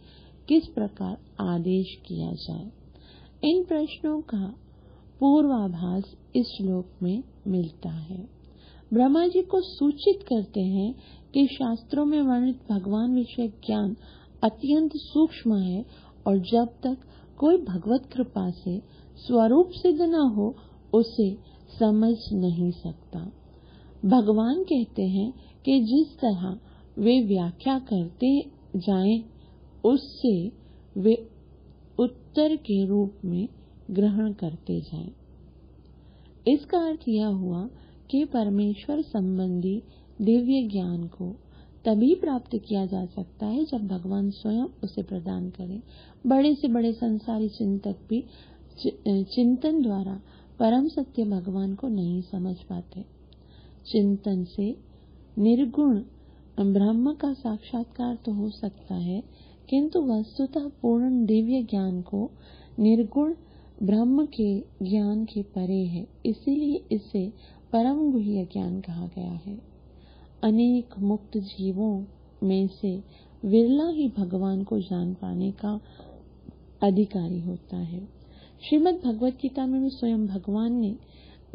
किस प्रकार आदेश किया जाए? इन प्रश्नों का पूर्वाभास इस श्लोक में मिलता है। ब्रह्मा जी को सूचित करते हैं कि शास्त्रों में वर्णित भगवान विषय ज्ञान अत्यंत सूक्ष्म है और जब तक कोई भगवत कृपा से स्वरूप सिद्ध न हो, उसे समझ नहीं सकता। भगवान कहते हैं कि जिस तरह वे व्याख्या करते जाएँ, उससे वे उत्तर के रूप में ग्रहण करते जाएँ। इसका अर्थ यह हुआ कि परमेश्वर संबंधी दिव्य ज्ञान को तभी प्राप्त किया जा सकता है जब भगवान स्वयं उसे प्रदान करें बड़े से बड़े संसारी चिंतक भी चिंतन द्वारा परम सत्य भगवान को नहीं समझ पाते चिंतन से निर्गुण ब्रह्म का साक्षात्कार तो हो सकता है, किंतु वस्तुतः पूर्ण दिव्य ज्ञान को निर्गुण ब्रह्म के ज्ञान के परे है इसीलिए इसे परम गुह्य ज्ञान कहा गया है। अनेक मुक्त जीवों में से विरला ही भगवान को जान पाने का अधिकारी होता है। श्रीमद् भगवत गीता में स्वयं भगवान ने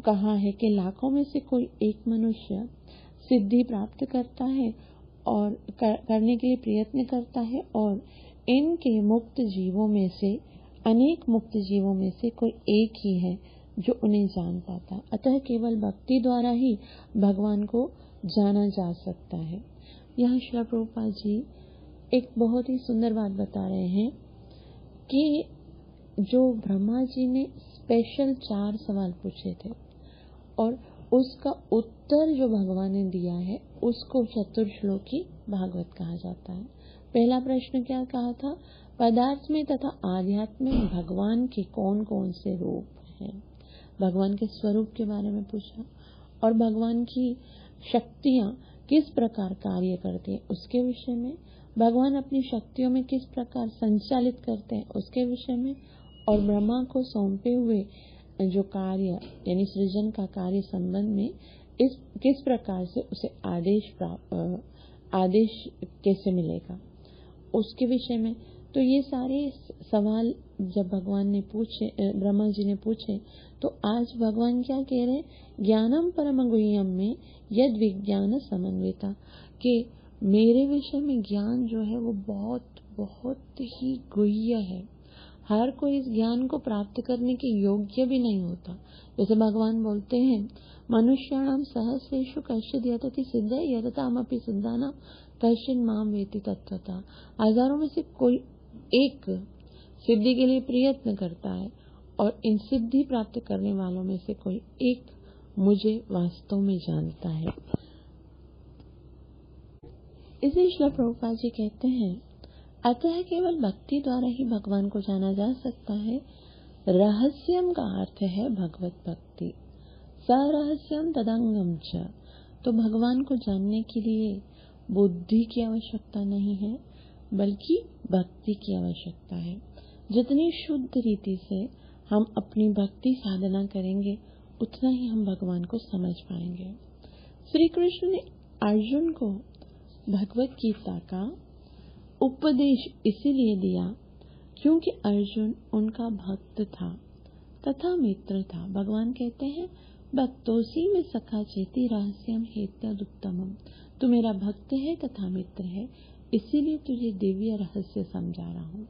कहा है कि लाखों में से कोई एक मनुष्य सिद्धि प्राप्त करता है और कर, करने के लिए प्रयत्न करता है और इनके मुक्त जीवों में से अनेक मुक्त जीवों में से कोई एक ही है जो उन्हें जान पाता। अतः केवल भक्ति द्वारा ही भगवान को जाना जा सकता है। यहाँ श्री जी एक बहुत ही सुंदर बात बता रहे हैं कि जो ब्रह्मा जी ने स्पेशल चार सवाल पूछे थे और उसका उत्तर जो भगवान ने दिया है, उसको चतुर्श्लोकी भागवत कहा जाता है। पहला प्रश्न क्या कहा था? पदार्थ में तथा आध्यात्म में भगवान के कौन कौन से रूप हैं? भगवान के स्वरूप के बारे में पूछा। और भगवान की शक्तियाँ किस प्रकार कार्य करती हैं उसके विषय में? भगवान अपनी शक्तियों में किस प्रकार संचालित करते हैं उसके विषय में? और ब्रह्मा को सौंपे हुए जो कार्य, यानी सृजन का कार्य संबंध में इस, किस प्रकार से उसे आदेश प्राप्त आदेश कैसे मिलेगा? उसके विषय में। तो ये सारे सवाल जब भगवान ने पूछे ब्रह्मा जी ने पूछे तो आज भगवान क्या कह रहे ज्ञानम परम गुह्यम में यद विज्ञान समन्विता। कि मेरे विषय में ज्ञान जो है वो बहुत बहुत ही गुह्य है। हर कोई इस ज्ञान को प्राप्त करने के योग्य भी नहीं होता। जैसे भगवान बोलते हैं मनुष्य मनुष्याणाम सहस्रेशु कश्चित यतति सिद्ध यतताम अपनी सिद्धाना कश्चित माम वेति तत्वता हज़ारों में से कोई एक सिद्धि के लिए प्रयत्न करता है और इन सिद्धि प्राप्त करने वालों में से कोई एक मुझे वास्तव में जानता है। इसे श्री प्रभुपा जी कहते हैं। अतः केवल भक्ति द्वारा ही भगवान को जाना जा सकता है। रहस्यम का अर्थ है भगवत भक्ति। सरहस्यम तदंगम च। तो भगवान को जानने के लिए बुद्धि की आवश्यकता नहीं है, बल्कि भक्ति की आवश्यकता है। जितनी शुद्ध रीति से हम अपनी भक्ति साधना करेंगे, उतना ही हम भगवान को समझ पाएँगे। श्री कृष्ण ने अर्जुन को भगवत गीता का उपदेश इसीलिए दिया क्योंकि अर्जुन उनका भक्त था तथा मित्र था। भगवान कहते हैं भक्तोसी में सखा चेती रहस्यम हेत्यादुत्तम तू मेरा भक्त है तथा मित्र है इसीलिए तुझे दिव्य रहस्य समझा रहा हूँ।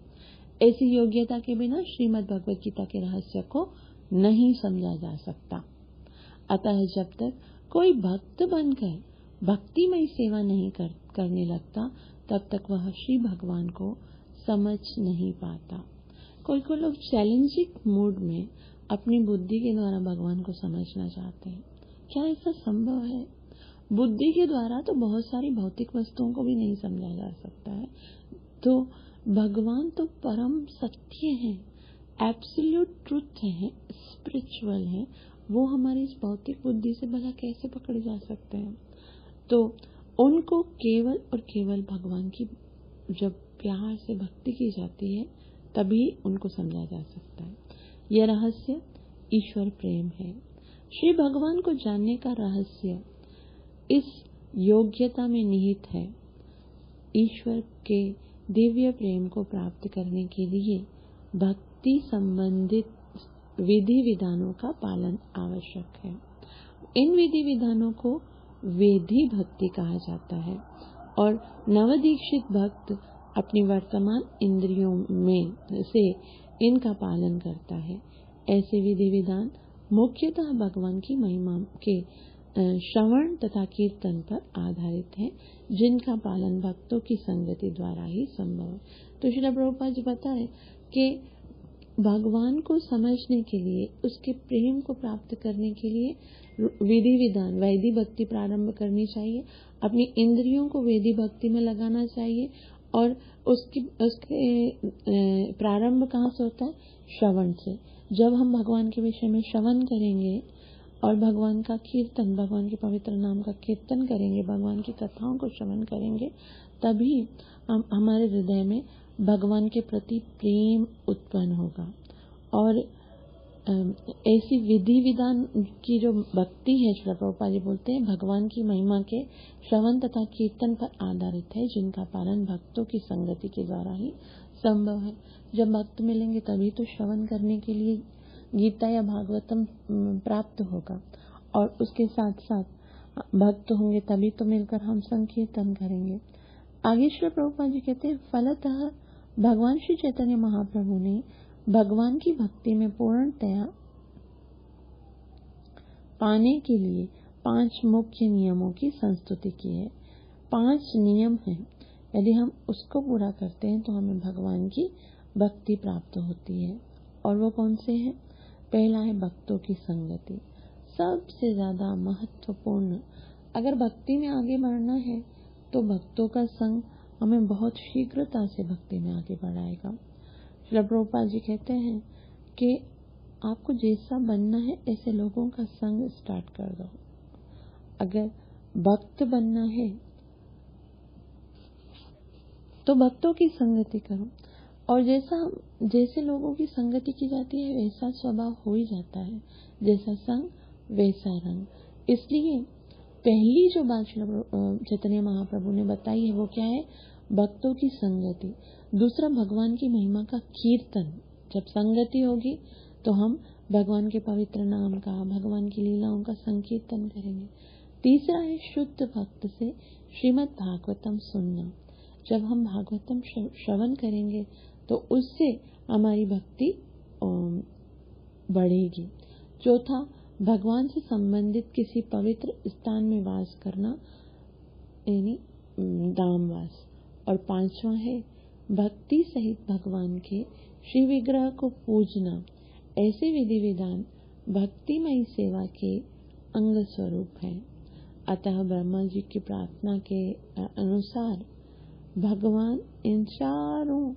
ऐसी योग्यता के बिना श्रीमद भगवत गीता के रहस्य को नहीं समझा जा सकता। अतः जब तक कोई भक्त बनकर भक्ति भक्तिमय सेवा नहीं कर, करने लगता तब तक वह श्री भगवान को समझ नहीं पाता। कोई कोई लोग चैलेंजिंग मूड में अपनी बुद्धि के द्वारा भगवान को समझना चाहते हैं। क्या ऐसा संभव है? बुद्धि के द्वारा तो बहुत सारी भौतिक वस्तुओं को भी नहीं समझा जा सकता है। तो भगवान तो परम सत्य है एब्सोल्यूट ट्रुथ है स्पिरिचुअल है, वो हमारी इस भौतिक बुद्धि से भला कैसे पकड़े जा सकते हैं? तो उनको केवल और केवल भगवान की जब प्यार से भक्ति की जाती है, तभी उनको समझा जा सकता है। यह रहस्य ईश्वर प्रेम है। श्री भगवान को जानने का रहस्य इस योग्यता में निहित है ईश्वर के दिव्य प्रेम को प्राप्त करने के लिए भक्ति संबंधित विधि विधानों का पालन आवश्यक है। इन विधि विधानों को वेदी भक्ति कहा जाता है और नवदीक्षित भक्त अपनी वर्तमान इंद्रियों में से इनका पालन करता है। ऐसे विधि विधान मुख्यतः भगवान की महिमा के श्रवण तथा कीर्तन पर आधारित है, जिनका पालन भक्तों की संगति द्वारा ही संभव है। तो श्री प्रभुपा जी बता रहे कि भगवान को समझने के लिए, उसके प्रेम को प्राप्त करने के लिए विधि विधान, वैधि भक्ति प्रारंभ करनी चाहिए, अपनी इंद्रियों को वेदी भक्ति में लगाना चाहिए, और उसकी, उसके प्रारंभ कहाँ से होता है? श्रवण से। जब हम भगवान के विषय में श्रवण करेंगे और भगवान का कीर्तन, भगवान के पवित्र नाम का कीर्तन करेंगे, भगवान की कथाओं को श्रवण करेंगे, तभी हम, हमारे हृदय में भगवान के प्रति प्रेम उत्पन्न होगा। और ऐसी विधि विधान की जो भक्ति है श्री प्रभुपा जी बोलते हैं, भगवान की महिमा के श्रवण तथा कीर्तन पर आधारित है, जिनका पालन भक्तों की संगति के द्वारा ही संभव है। जब भक्त मिलेंगे तभी तो श्रवण करने के लिए गीता या भागवतम प्राप्त होगा। और उसके साथ साथ भक्त होंगे तभी तो मिलकर हम संकीर्तन करेंगे। आगे श्री प्रभुपा जी कहते हैं, फलतः भगवान श्री चैतन्य महाप्रभु ने भगवान की भक्ति में पूर्णतया पाने के लिए पाँच मुख्य नियमों की संस्तुति की है। पाँच नियम हैं। यदि हम उसको पूरा करते हैं तो हमें भगवान की भक्ति प्राप्त होती है। और वो कौन से हैं? पहला है भक्तों की संगति। सबसे ज़्यादा महत्वपूर्ण, अगर भक्ति में आगे बढ़ना है तो भक्तों का संग हमें बहुत शीघ्रता से भक्ति में आगे बढ़ाएगा। प्रभुपाल जी कहते हैं कि आपको जैसा बनना है, ऐसे लोगों का संग स्टार्ट कर दो। अगर भक्त बनना है तो भक्तों की संगति करो। और जैसा, जैसे लोगों की संगति की जाती है, वैसा स्वभाव हो ही जाता है। जैसा संग, वैसा रंग। इसलिए पहली जो बात चैतन्य महाप्रभु ने बताई है, वो क्या है? भक्तों की संगति। दूसरा, भगवान की महिमा का कीर्तन। जब संगति होगी तो हम भगवान के पवित्र नाम का, भगवान की लीलाओं का संकीर्तन करेंगे। तीसरा है, शुद्ध भक्त से श्रीमद भागवतम सुनना। जब हम भागवतम श्रवण करेंगे तो उससे हमारी भक्ति बढ़ेगी। चौथा, भगवान से संबंधित किसी पवित्र स्थान में वास करना, यानी दामवास। और पांचवा है, भक्ति सहित भगवान के श्री विग्रह को पूजना। ऐसे विधि विधान भक्तिमय सेवा के अंग स्वरूप है। अतः ब्रह्मा जी की प्रार्थना के अनुसार भगवान इन चारों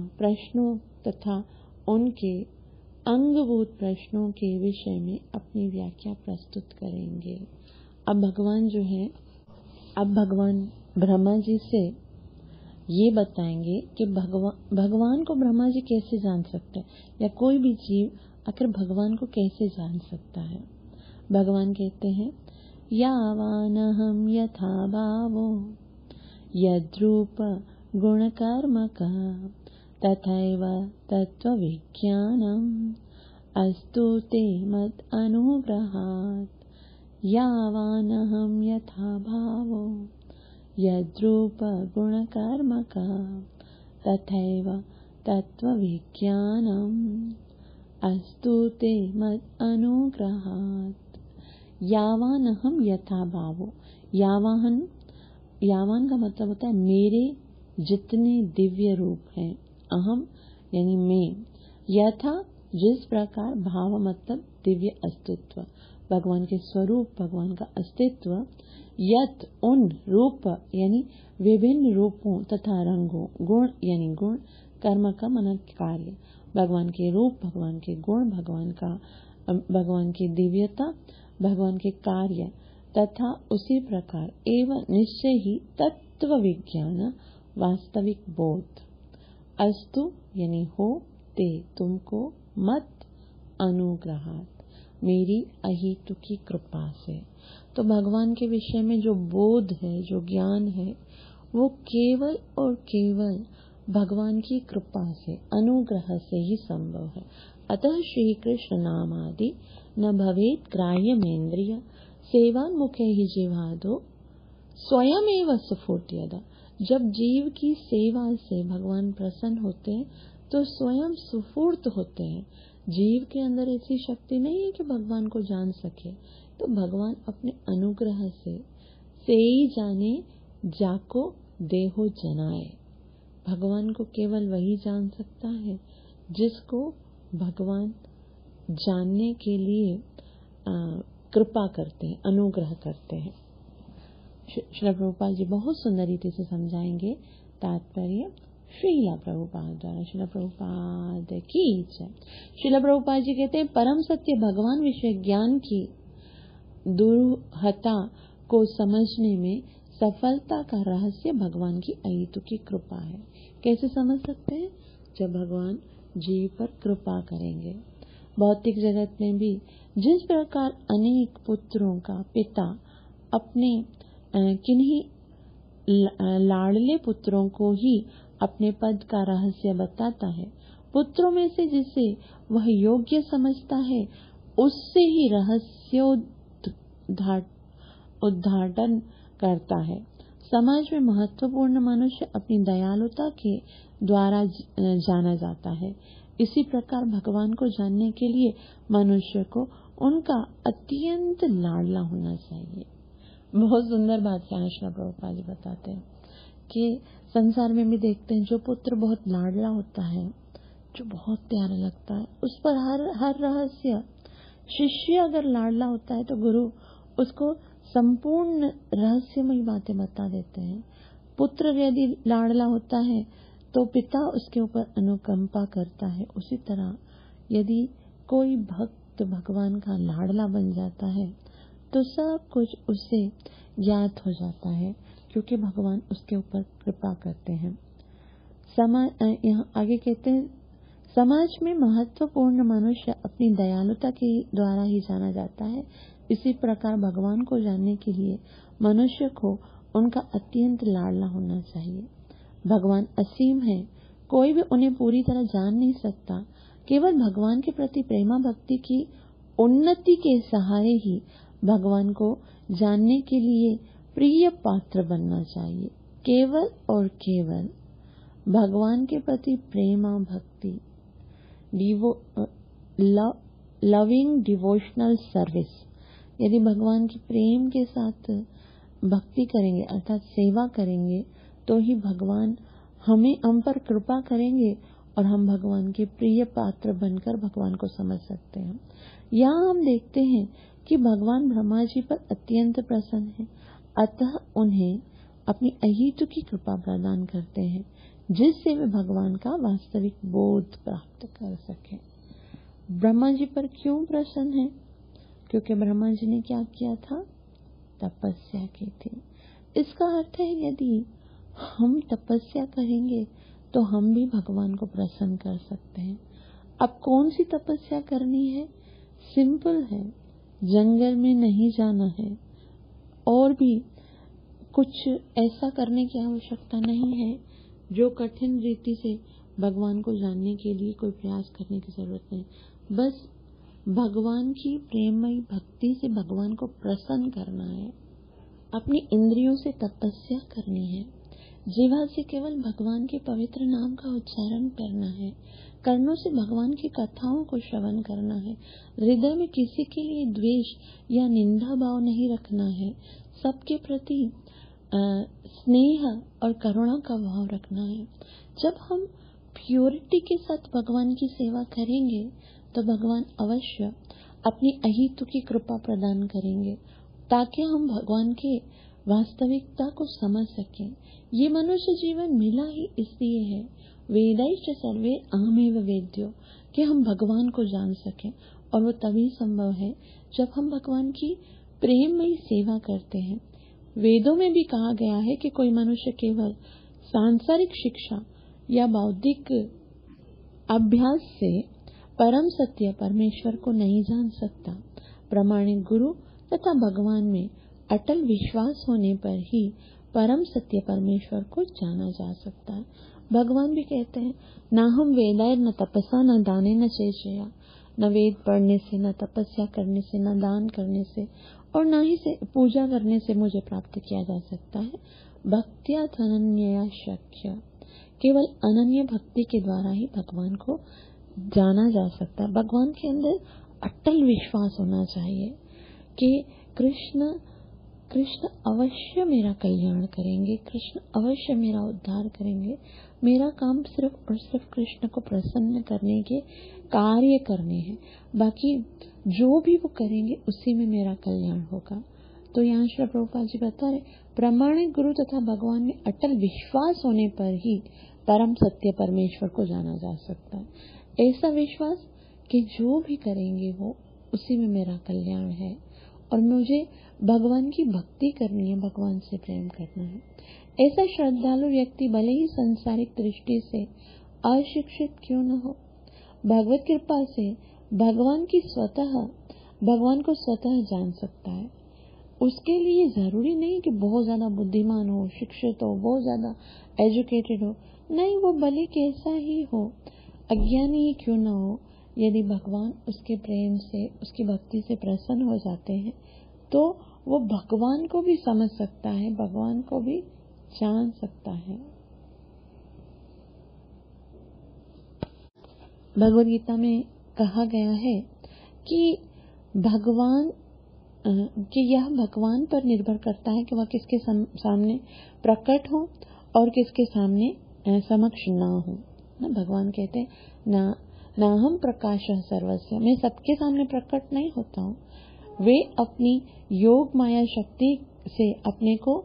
प्रश्नों तथा उनके अंगभूत प्रश्नों के विषय में अपनी व्याख्या प्रस्तुत करेंगे। अब भगवान जो है, अब भगवान ब्रह्मा जी से ये बताएँगे कि भगवान भगवान को ब्रह्मा जी कैसे जान सकते हैं? या कोई भी जीव आखिर भगवान को कैसे जान सकता है? भगवान कहते हैं यावान हम यथा भावो, यद्रूप गुणकर्मक। तथैव तत्त्वविज्ञानम् अस्तु ते मत् अनुग्रहात् यावानहं यथा भावो, यद्रूपगुणकर्मकः। तथैव तत्त्वविज्ञानम् अस्तु ते मत् अनुग्रहात् यावानहम यथा भावो, यावाहन यावान का मतलब होता है मेरे जितने दिव्य रूप हैं। अहम, यानी मैं। यथा जिस प्रकार भाव मतलब दिव्य अस्तित्व। भगवान के स्वरूप, भगवान का अस्तित्व, यत, उन रूप, यानी विभिन्न रूपों तथा रंगों, गुण, यानी गुण, कर्म का मन कार्य। भगवान के रूप, भगवान के गुण, भगवान का भगवान की दिव्यता, भगवान के कार्य, तथा उसी प्रकार एवं निश्चय ही तत्व विज्ञान, वास्तविक बोध। अस्तु यानी हो ते तुमको मत अनुग्रहात। मेरी अहितु की कृपा से। तो भगवान के विषय में जो बोध है, जो ज्ञान है, वो केवल और केवल भगवान की कृपा से, अनुग्रह से ही संभव है। अतः श्री कृष्ण नाम आदि न भवेत ग्राह्य मेन्द्रिय सेवा मुखे ही जिवादो स्वयं एवं सुफोट यदा जब जीव की सेवा से भगवान प्रसन्न होते हैं तो स्वयं सुफूर्त होते हैं। जीव के अंदर ऐसी शक्ति नहीं है कि भगवान को जान सके। तो भगवान अपने अनुग्रह से से ही जाने, जाको देहो जनाए। भगवान को केवल वही जान सकता है, जिसको भगवान जानने के लिए कृपा करते हैं, अनुग्रह करते हैं। श्री प्रभुपाल जी बहुत सुंदर रीति से समझाएँगे तात्पर्य श्रीला प्रभुपाद द्वारा। शिला प्रभुपाद की जय शिला प्रभुपाद जी कहते हैं, परम सत्य भगवान विषय ज्ञान की दुर्हता को समझने में सफलता का रहस्य भगवान की अहितु की कृपा है। कैसे समझ सकते हैं? जब भगवान जीव पर कृपा करेंगे। भौतिक जगत में भी जिस प्रकार अनेक पुत्रों का पिता अपने किन्हीं लाडले पुत्रों को ही अपने पद का रहस्य बताता है। पुत्रों में से जिसे वह योग्य समझता है, उससे ही उद्घाटन करता है। समाज में महत्वपूर्ण मनुष्य अपनी दयालुता के द्वारा जाना जाता है। इसी प्रकार भगवान को जानने के लिए मनुष्य को उनका अत्यंत लाडला होना चाहिए। बहुत सुंदर बात आशा प्रभुपा जी बताते हैं कि संसार में भी देखते हैं, जो पुत्र बहुत लाडला होता है, जो बहुत प्यारा लगता है, उस पर हर हर रहस्य, शिष्य अगर लाडला होता है तो गुरु उसको संपूर्ण रहस्यमय बातें बता देते हैं। पुत्र यदि लाडला होता है तो पिता उसके ऊपर अनुकंपा करता है। उसी तरह यदि कोई भक्त भगवान का लाडला बन जाता है तो सब कुछ उसे ज्ञात हो जाता है, क्योंकि भगवान उसके ऊपर कृपा करते हैं। समाज यहाँ आगे कहते हैं, समाज में महत्वपूर्ण मनुष्य अपनी दयालुता के द्वारा ही जाना जाता है। इसी प्रकार भगवान को जानने के लिए मनुष्य को उनका अत्यंत लाडला होना चाहिए। भगवान असीम है, कोई भी उन्हें पूरी तरह जान नहीं सकता। केवल भगवान के प्रति प्रेमा भक्ति की उन्नति के सहारे ही भगवान को जानने के लिए प्रिय पात्र बनना चाहिए। केवल और केवल भगवान के प्रति प्रेम भक्ति। लविंग डिवोशनल सर्विस यदि भगवान की प्रेम के साथ भक्ति करेंगे, अर्थात सेवा करेंगे तो ही भगवान हमें हम पर कृपा करेंगे और हम भगवान के प्रिय पात्र बनकर भगवान को समझ सकते हैं। यहाँ हम देखते हैं कि भगवान ब्रह्मा जी पर अत्यंत प्रसन्न है। अतः उन्हें अपनी अहितु की कृपा प्रदान करते हैं, जिससे वे भगवान का वास्तविक बोध प्राप्त कर सके। ब्रह्मा जी पर क्यों प्रसन्न है? क्योंकि ब्रह्मा जी ने क्या किया था? तपस्या की थी। इसका अर्थ है, यदि हम तपस्या करेंगे तो हम भी भगवान को प्रसन्न कर सकते हैं। अब कौन सी तपस्या करनी है? सिंपल है। जंगल में नहीं जाना है। और भी कुछ ऐसा करने की आवश्यकता नहीं है जो कठिन रीति से भगवान को जानने के लिए कोई प्रयास करने की ज़रूरत नहीं। बस भगवान की प्रेमयी भक्ति से भगवान को प्रसन्न करना है। अपनी इंद्रियों से तपस्या करनी है। जीवा से केवल भगवान के पवित्र नाम का उच्चारण करना है। कर्णों से भगवान की कथाओं को श्रवण करना है। हृदय में किसी के लिए द्वेष या निंदा भाव नहीं रखना है। सबके प्रति स्नेह और करुणा का भाव रखना है। जब हम प्योरिटी के साथ भगवान की सेवा करेंगे तो भगवान अवश्य अपनी अहितु की कृपा प्रदान करेंगे, ताकि हम भगवान के वास्तविकता को समझ सकें। ये मनुष्य जीवन मिला ही इसलिए है। वेदाइश सर्वे अहमेव वेद्यो, कि हम भगवान को जान सकें, और वो तभी संभव है, जब हम भगवान की प्रेममयी सेवा करते हैं। वेदों में भी कहा गया है कि कोई मनुष्य केवल सांसारिक शिक्षा या बौद्धिक अभ्यास से परम सत्य परमेश्वर को नहीं जान सकता। प्रमाणिक गुरु तथा भगवान में अटल विश्वास होने पर ही परम सत्य परमेश्वर को जाना जा सकता है। भगवान भी कहते हैं, न हम वेदाय, न तपस्या, न दाने, न चेचया न वेद पढ़ने से, न तपस्या करने से, न दान करने से और न ही से, पूजा करने से मुझे प्राप्त किया जा सकता है। भक्तिया अनन्य शक्य। केवल अनन्य भक्ति के द्वारा ही भगवान को जाना जा सकता है। भगवान के अंदर अटल विश्वास होना चाहिए कि कृष्ण कृष्ण अवश्य मेरा कल्याण करेंगे, कृष्ण अवश्य मेरा उद्धार करेंगे। मेरा काम सिर्फ़ और सिर्फ़ कृष्ण को प्रसन्न करने के कार्य करने हैं। बाकी जो भी वो करेंगे, उसी में मेरा कल्याण होगा। तो यहाँ श्री प्रभुपाल जी बता रहे प्रमाणिक गुरु तथा भगवान में अटल विश्वास होने पर ही परम सत्य परमेश्वर को जाना जा सकता है। ऐसा विश्वास कि जो भी करेंगे वो, उसी में मेरा कल्याण है। और मुझे भगवान की भक्ति करनी है, भगवान से प्रेम करना है। ऐसा श्रद्धालु व्यक्ति भले ही संसारिक दृष्टि से अशिक्षित क्यों न हो? भगवत कृपा से भगवान की स्वतः, भगवान को स्वतः जान सकता है। उसके लिए ज़रूरी नहीं कि बहुत ज़्यादा बुद्धिमान हो, शिक्षित हो, बहुत ज़्यादा एजुकेटेड हो। नहीं, वो भले कैसा ही हो, अज्ञानी ही क्यों न हो, यदि भगवान उसके प्रेम से, उसकी भक्ति से प्रसन्न हो जाते हैं तो वो भगवान को भी समझ सकता है, भगवान को भी जान सकता है। भगवत गीता में कहा गया है कि भगवान कि यह भगवान पर निर्भर करता है कि वह किसके सामने प्रकट हो और किसके सामने समक्ष ना हो। ना भगवान कहते ना ना हम प्रकाश सर्वस्व। मैं सबके सामने प्रकट नहीं होता हूँ। वे अपनी योग माया शक्ति से अपने को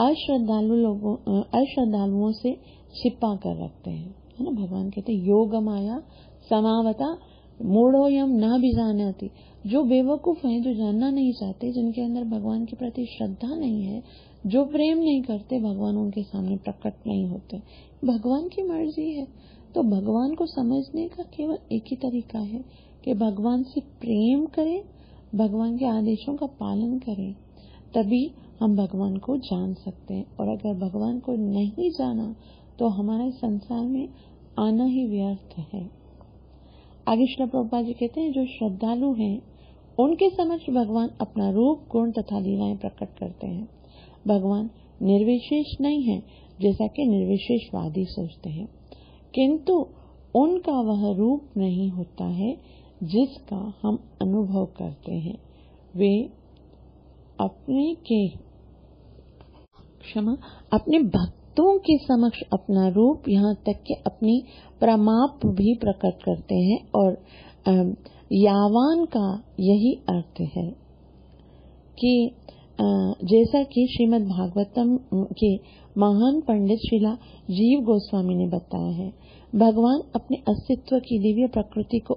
अश्रद्धालु लोगों अश्रद्धालुओं से छिपा कर रखते हैं। है ना? भगवान कहते हैं, योग माया समावता मूढ़ो यम न भी जानाती। जो बेवकूफ़ हैं, जो जानना नहीं चाहते, जिनके अंदर भगवान के प्रति श्रद्धा नहीं है, जो प्रेम नहीं करते, भगवान उनके सामने प्रकट नहीं होते। भगवान की मर्ज़ी है। तो भगवान को समझने का केवल एक ही तरीका है कि भगवान से प्रेम करें भगवान के आदेशों का पालन करें, तभी हम भगवान को जान सकते हैं। और अगर भगवान को नहीं जाना तो हमारे संसार में आना ही व्यर्थ है। आगे श्री प्रभुपा जी कहते हैं, जो श्रद्धालु हैं, उनके समक्ष भगवान अपना रूप, गुण तथा लीलाएँ प्रकट करते हैं। भगवान निर्विशेष नहीं है, जैसा कि निर्विशेषवादी सोचते हैं। किंतु उनका वह रूप नहीं होता है जिसका हम अनुभव करते हैं, वे अपने के क्षमा, अपने भक्तों के समक्ष अपना रूप यहाँ तक कि अपनी परमाप भी प्रकट करते हैं और यावान का यही अर्थ है कि जैसा कि श्रीमद् भागवतम के महान पंडित शिला जीव गोस्वामी ने बताया है भगवान अपने अस्तित्व की दिव्य प्रकृति को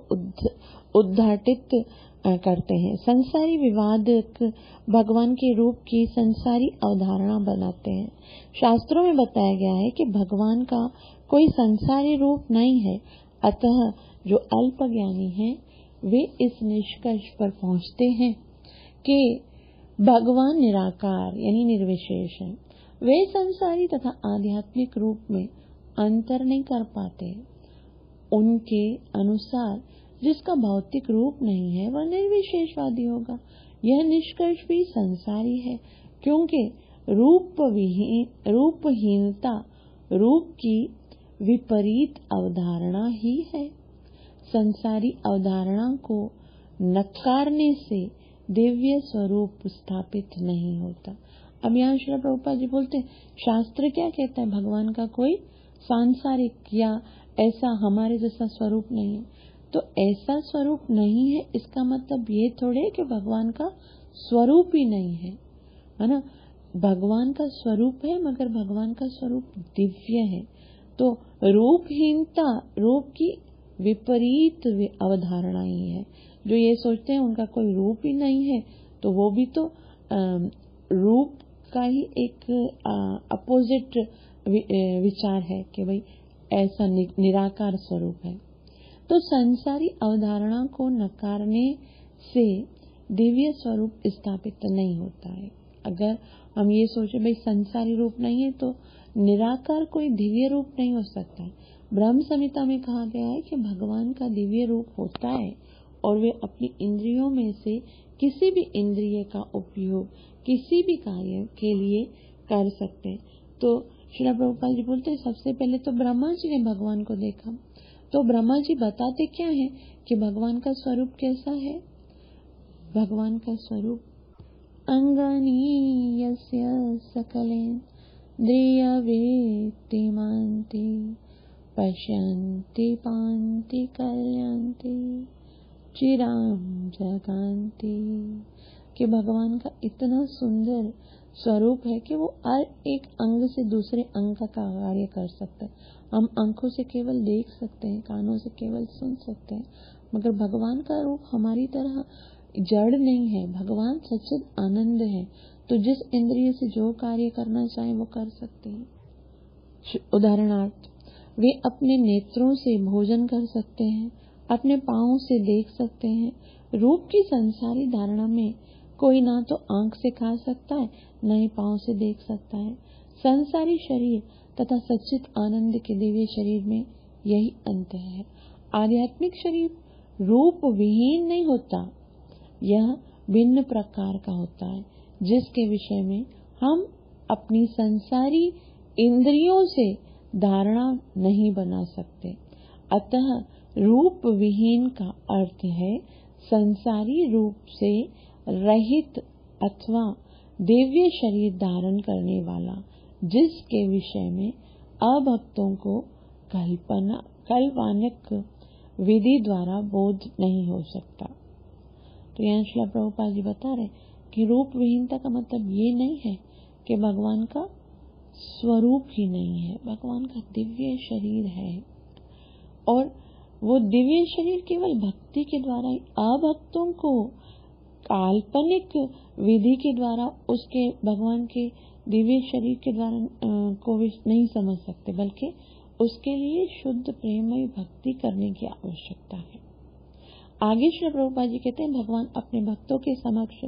उद्घाटित करते हैं। संसारी विवाद भगवान के रूप की संसारी अवधारणा बनाते हैं। शास्त्रों में बताया गया है कि भगवान का कोई संसारी रूप नहीं है, अतः जो अल्प ज्ञानी है, वे इस निष्कर्ष पर पहुँचते हैं कि भगवान निराकार, यानी निर्विशेष है। वे संसारी तथा आध्यात्मिक रूप में अंतर नहीं कर पाते उनके अनुसार, जिसका भौतिक रूप नहीं है, वह निर्विशेषवादी होगा। यह निष्कर्ष भी संसारी है, क्योंकि रूप रूपहीनता, रूप की विपरीत अवधारणा ही है। संसारी अवधारणा को नकारने से दिव्य स्वरूप स्थापित नहीं होता। अब यहाँ श्री प्रभुपा जी बोलते शास्त्र क्या कहता है? भगवान का कोई सांसारिक या ऐसा हमारे जैसा स्वरूप नहीं है। तो ऐसा स्वरूप नहीं है, इसका मतलब ये थोड़े कि भगवान का स्वरूप ही नहीं है। है ना? भगवान का स्वरूप है, मगर भगवान का स्वरूप दिव्य है। तो रूपहीनता, रूप की विपरीत अवधारणा ही है। जो ये सोचते हैं उनका कोई रूप ही नहीं है तो वो भी तो रूप का ही एक अपोजिट विचार है कि भाई ऐसा निराकार स्वरूप है। तो संसारी अवधारणा को नकारने से दिव्य स्वरूप स्थापित नहीं होता है। अगर हम ये सोचे भाई संसारी रूप नहीं है तो निराकार कोई दिव्य रूप नहीं हो सकता। है ब्रह्म संहिता में कहा गया है कि भगवान का दिव्य रूप होता है और वे अपनी इंद्रियों में से किसी भी इंद्रिय का उपयोग, किसी भी कार्य के लिए कर सकते हैं। तो श्री प्रभुपाल जी बोलते सबसे पहले तो ब्रह्मा जी ने भगवान को देखा। तो ब्रह्मा जी बताते क्या है कि भगवान का स्वरूप कैसा है? भगवान का स्वरूप अंगनी सकलेन्द्रियवेत्ति मान्ति, पश्यन्ति पान्ति कल्यन्ति चिराम जगांति कि भगवान का इतना सुंदर स्वरूप है कि वो हर एक अंग से दूसरे अंग का कार्य कर सकते हैं। हम आँखों से केवल देख सकते हैं, कानों से केवल सुन सकते हैं। मगर भगवान का रूप हमारी तरह जड़ नहीं है, भगवान सचित आनंद है। तो जिस इंद्रिय से जो कार्य करना चाहे, वो कर सकते हैं। उदाहरणार्थ, वे अपने नेत्रों से भोजन कर सकते हैं, अपने पाओ से देख सकते हैं। रूप की संसारी धारणा में कोई ना तो आँख से खा सकता है, न ही पाओ से देख सकता है। संसारी शरीर तथा सचित आनंद के दिव्य शरीर में यही अंत है। आध्यात्मिक शरीर रूप विहीन नहीं होता, यह भिन्न प्रकार का होता है, जिसके विषय में हम अपनी संसारी इंद्रियों से धारणा नहीं बना सकते। अतः रूप विहीन का अर्थ है, संसारी रूप से रहित अथवा दिव्य शरीर धारण करने वाला, जिसके विषय में अभक्तों को कल्पना, कल्पानिक विधि द्वारा बोध नहीं हो सकता। तो यहाँ शिला प्रभुपा जी बता रहे कि रूप विहीनता का मतलब ये नहीं है कि भगवान का स्वरूप ही नहीं है, भगवान का दिव्य शरीर है। और वो दिव्य शरीर केवल भक्ति के द्वारा ही अभक्तों को काल्पनिक विधि के द्वारा उसके भगवान के दिव्य शरीर के द्वारा को नहीं समझ सकते, बल्कि उसके लिए शुद्ध प्रेम भक्ति करने की आवश्यकता है। आगे श्री प्रभुपा जी कहते हैं, भगवान अपने भक्तों के समक्ष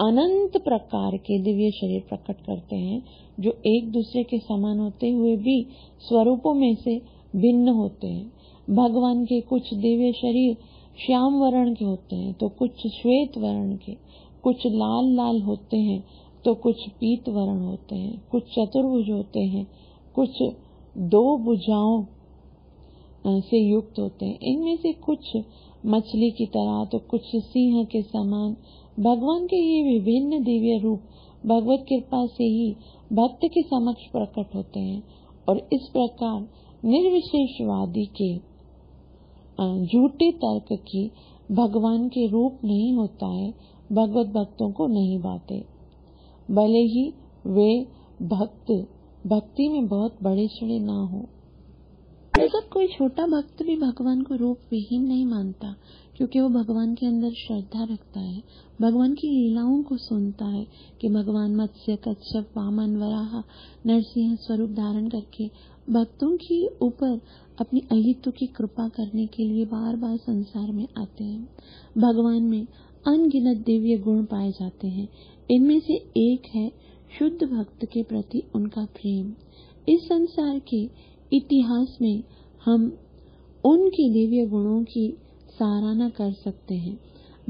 अनंत प्रकार के दिव्य शरीर प्रकट करते हैं, जो एक दूसरे के समान होते हुए भी स्वरूपों में से भिन्न होते हैं। भगवान के कुछ दिव्य शरीर श्याम वर्ण के होते हैं तो कुछ श्वेत वर्ण के, कुछ लाल लाल होते हैं तो कुछ पीत वर्ण होते हैं, कुछ चतुर्भुज होते हैं, कुछ दो भुजाओं से युक्त होते हैं। इनमें से कुछ मछली की तरह तो कुछ सिंह के समान। भगवान के ये विभिन्न दिव्य रूप भगवत कृपा से ही भक्त के समक्ष प्रकट होते हैं और इस प्रकार निर्विशेषवादी के झूठे तर्क की भगवान के रूप नहीं होता है, भगवत भक्तों को नहीं बाते। भले ही वे भक्त, भक्ति में बहुत बड़े चढ़े ना हो। मतलब कोई छोटा भक्त भी भगवान को रूप विहीन नहीं मानता, क्योंकि वो भगवान के अंदर श्रद्धा रखता है। भगवान की लीलाओं को सुनता है कि भगवान मत्स्य, कच्छप, वामन, वराह, नरसिंह स्वरूप धारण करके भक्तों के ऊपर अपनी अहित्व की कृपा करने के लिए बार बार संसार में आते हैं। भगवान में अनगिनत दिव्य गुण पाए जाते हैं। इनमें से एक है शुद्ध भक्त के प्रति उनका प्रेम। इस संसार के इतिहास में हम उनके दिव्य गुणों की सराहना कर सकते हैं।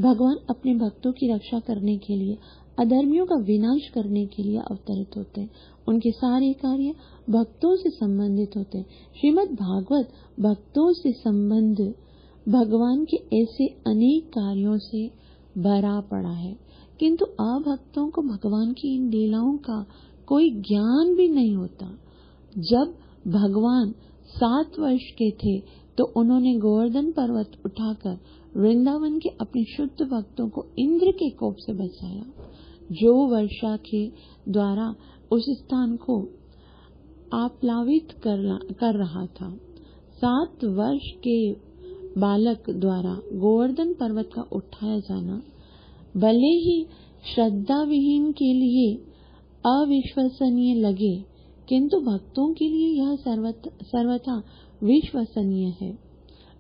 भगवान अपने भक्तों की रक्षा करने के लिए अधर्मियों का विनाश करने के लिए अवतरित होते हैं। उनके सारे कार्य भक्तों से संबंधित होते हैं। श्रीमद् भागवत भक्तों से संबंध, भगवान के ऐसे अनेक कार्यों से भरा पड़ा है। किंतु अभक्तों को भगवान की इन लीलाओं का कोई ज्ञान भी नहीं होता। जब भगवान सात वर्ष के थे तो उन्होंने गोवर्धन पर्वत उठाकर वृंदावन के अपने शुद्ध भक्तों को इंद्र के कोप से बचाया। जो वर्षा के द्वारा उस स्थान को आप्लावित कर, कर रहा था। सात वर्ष के बालक द्वारा गोवर्धन पर्वत का उठाया जाना भले ही श्रद्धा विहीन के लिए अविश्वसनीय लगे किंतु भक्तों के लिए यह सर्वथा विश्वसनीय है।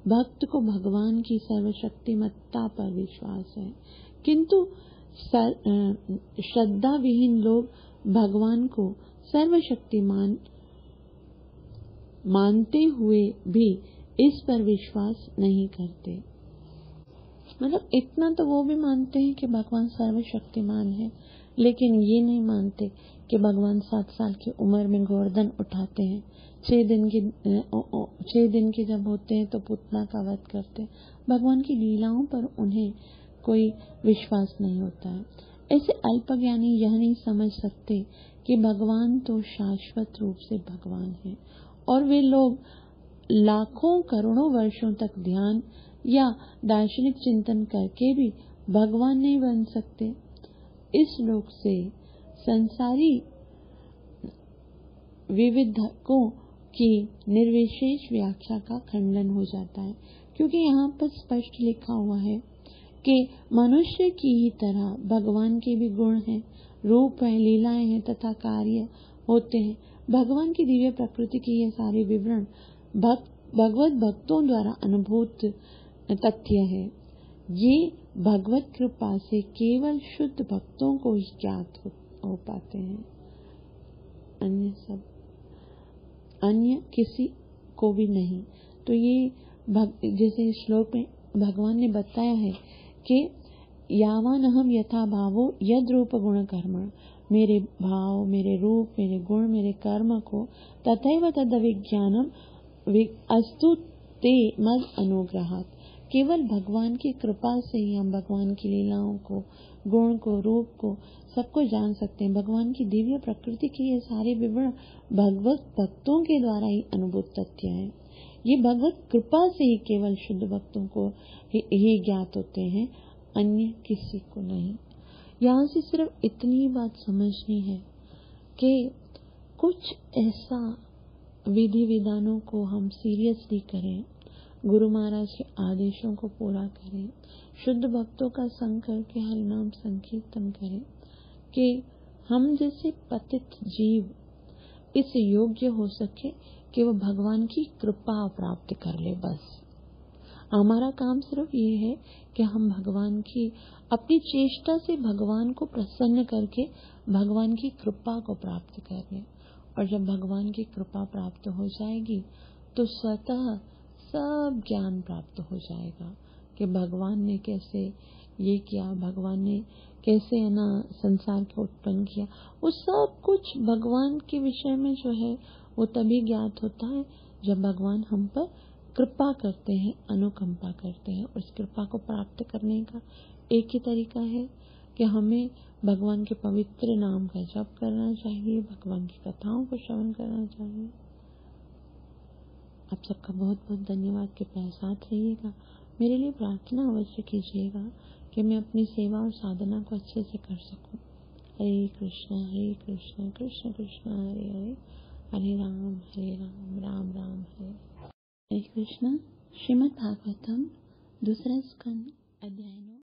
भक्त को भगवान की सर्वशक्तिमत्ता पर विश्वास है। किंतु श्रद्धा विहीन लोग भगवान को सर्वशक्तिमान मानते हुए भी इस पर विश्वास नहीं करते। मतलब इतना तो वो भी मानते हैं कि भगवान सर्वशक्तिमान है, लेकिन ये नहीं मानते कि भगवान सात साल की उम्र में गोवर्धन उठाते हैं। छह दिन के छह दिन के जब होते हैं तो पुतना का वध करते हैं। भगवान की लीलाओं पर उन्हें कोई विश्वास नहीं होता है। ऐसे अल्पज्ञानी यह नहीं समझ सकते कि भगवान तो शाश्वत रूप से भगवान है और वे लोग लाखों करोड़ों वर्षों तक ध्यान या दार्शनिक चिंतन करके भी भगवान नहीं बन सकते। इस लोक से संसारी विविधकों की निर्विशेष व्याख्या का खंडन हो जाता है, क्योंकि यहाँ पर स्पष्ट लिखा हुआ है कि मनुष्य की ही तरह भगवान के भी गुण हैं रूप है लीलाएँ हैं तथा कार्य होते हैं। भगवान की दिव्य प्रकृति के ये सारे विवरण भक्त भगवत भक्तों द्वारा अनुभूत तथ्य है। ये भगवत कृपा से केवल शुद्ध भक्तों को ही ज्ञात होता हो पाते हैं। अन्य सब अन्य किसी को भी नहीं। तो ये भग, जैसे श्लोक में भगवान ने बताया है कि यावान हम यथा भावो यद रूप गुण कर्म मेरे भाव, मेरे रूप, मेरे गुण, मेरे कर्म को तथैव तद विज्ञानम अस्तु ते मद अनुग्रहात। केवल भगवान की कृपा से ही हम भगवान की लीलाओं को, गुण को, रूप को सबको जान सकते हैं। भगवान की दिव्य प्रकृति के ये सारे विवरण भगवत भक्तों के द्वारा ही अनुभूत तथ्य है। ये भगवत कृपा से ही केवल शुद्ध भक्तों को ही ज्ञात होते हैं, अन्य किसी को नहीं। यहाँ से सिर्फ़ इतनी बात समझनी है कि कुछ ऐसा विधि विधानों को हम सीरियसली करें, गुरु महाराज के आदेशों को पूरा करें, शुद्ध भक्तों का संग करके हरिनाम संकीर्तन करें कि हम जैसे पतित जीव इस योग्य हो सके कि वो भगवान की कृपा प्राप्त कर ले बस। हमारा काम सिर्फ़ ये है कि हम भगवान की, अपनी चेष्टा से भगवान को प्रसन्न करके भगवान की कृपा को प्राप्त कर। ले और जब भगवान की कृपा प्राप्त हो जाएगी तो स्वतः सब ज्ञान प्राप्त हो जाएगा कि भगवान ने कैसे ये किया, भगवान ने कैसे है ना संसार को उत्पन्न किया। वो सब कुछ भगवान के विषय में जो है वो तभी ज्ञात होता है जब भगवान हम पर कृपा करते हैं, अनुकंपा करते हैं। और इस कृपा को प्राप्त करने का एक ही तरीका है कि हमें भगवान के पवित्र नाम का जप करना चाहिए, भगवान की कथाओं को श्रवण करना चाहिए। आप सबका बहुत बहुत धन्यवाद। के साथ रहिएगा। मेरे लिए प्रार्थना अवश्य कीजिएगा कि मैं अपनी सेवा और साधना को अच्छे से कर सकूँ। हरे कृष्णा हरे कृष्णा, कृष्ण कृष्ण, हरे हरे। हरे राम हरे राम राम राम हरे हरे कृष्ण। श्रीमद् भागवतम दूसरा स्कंद अध्याय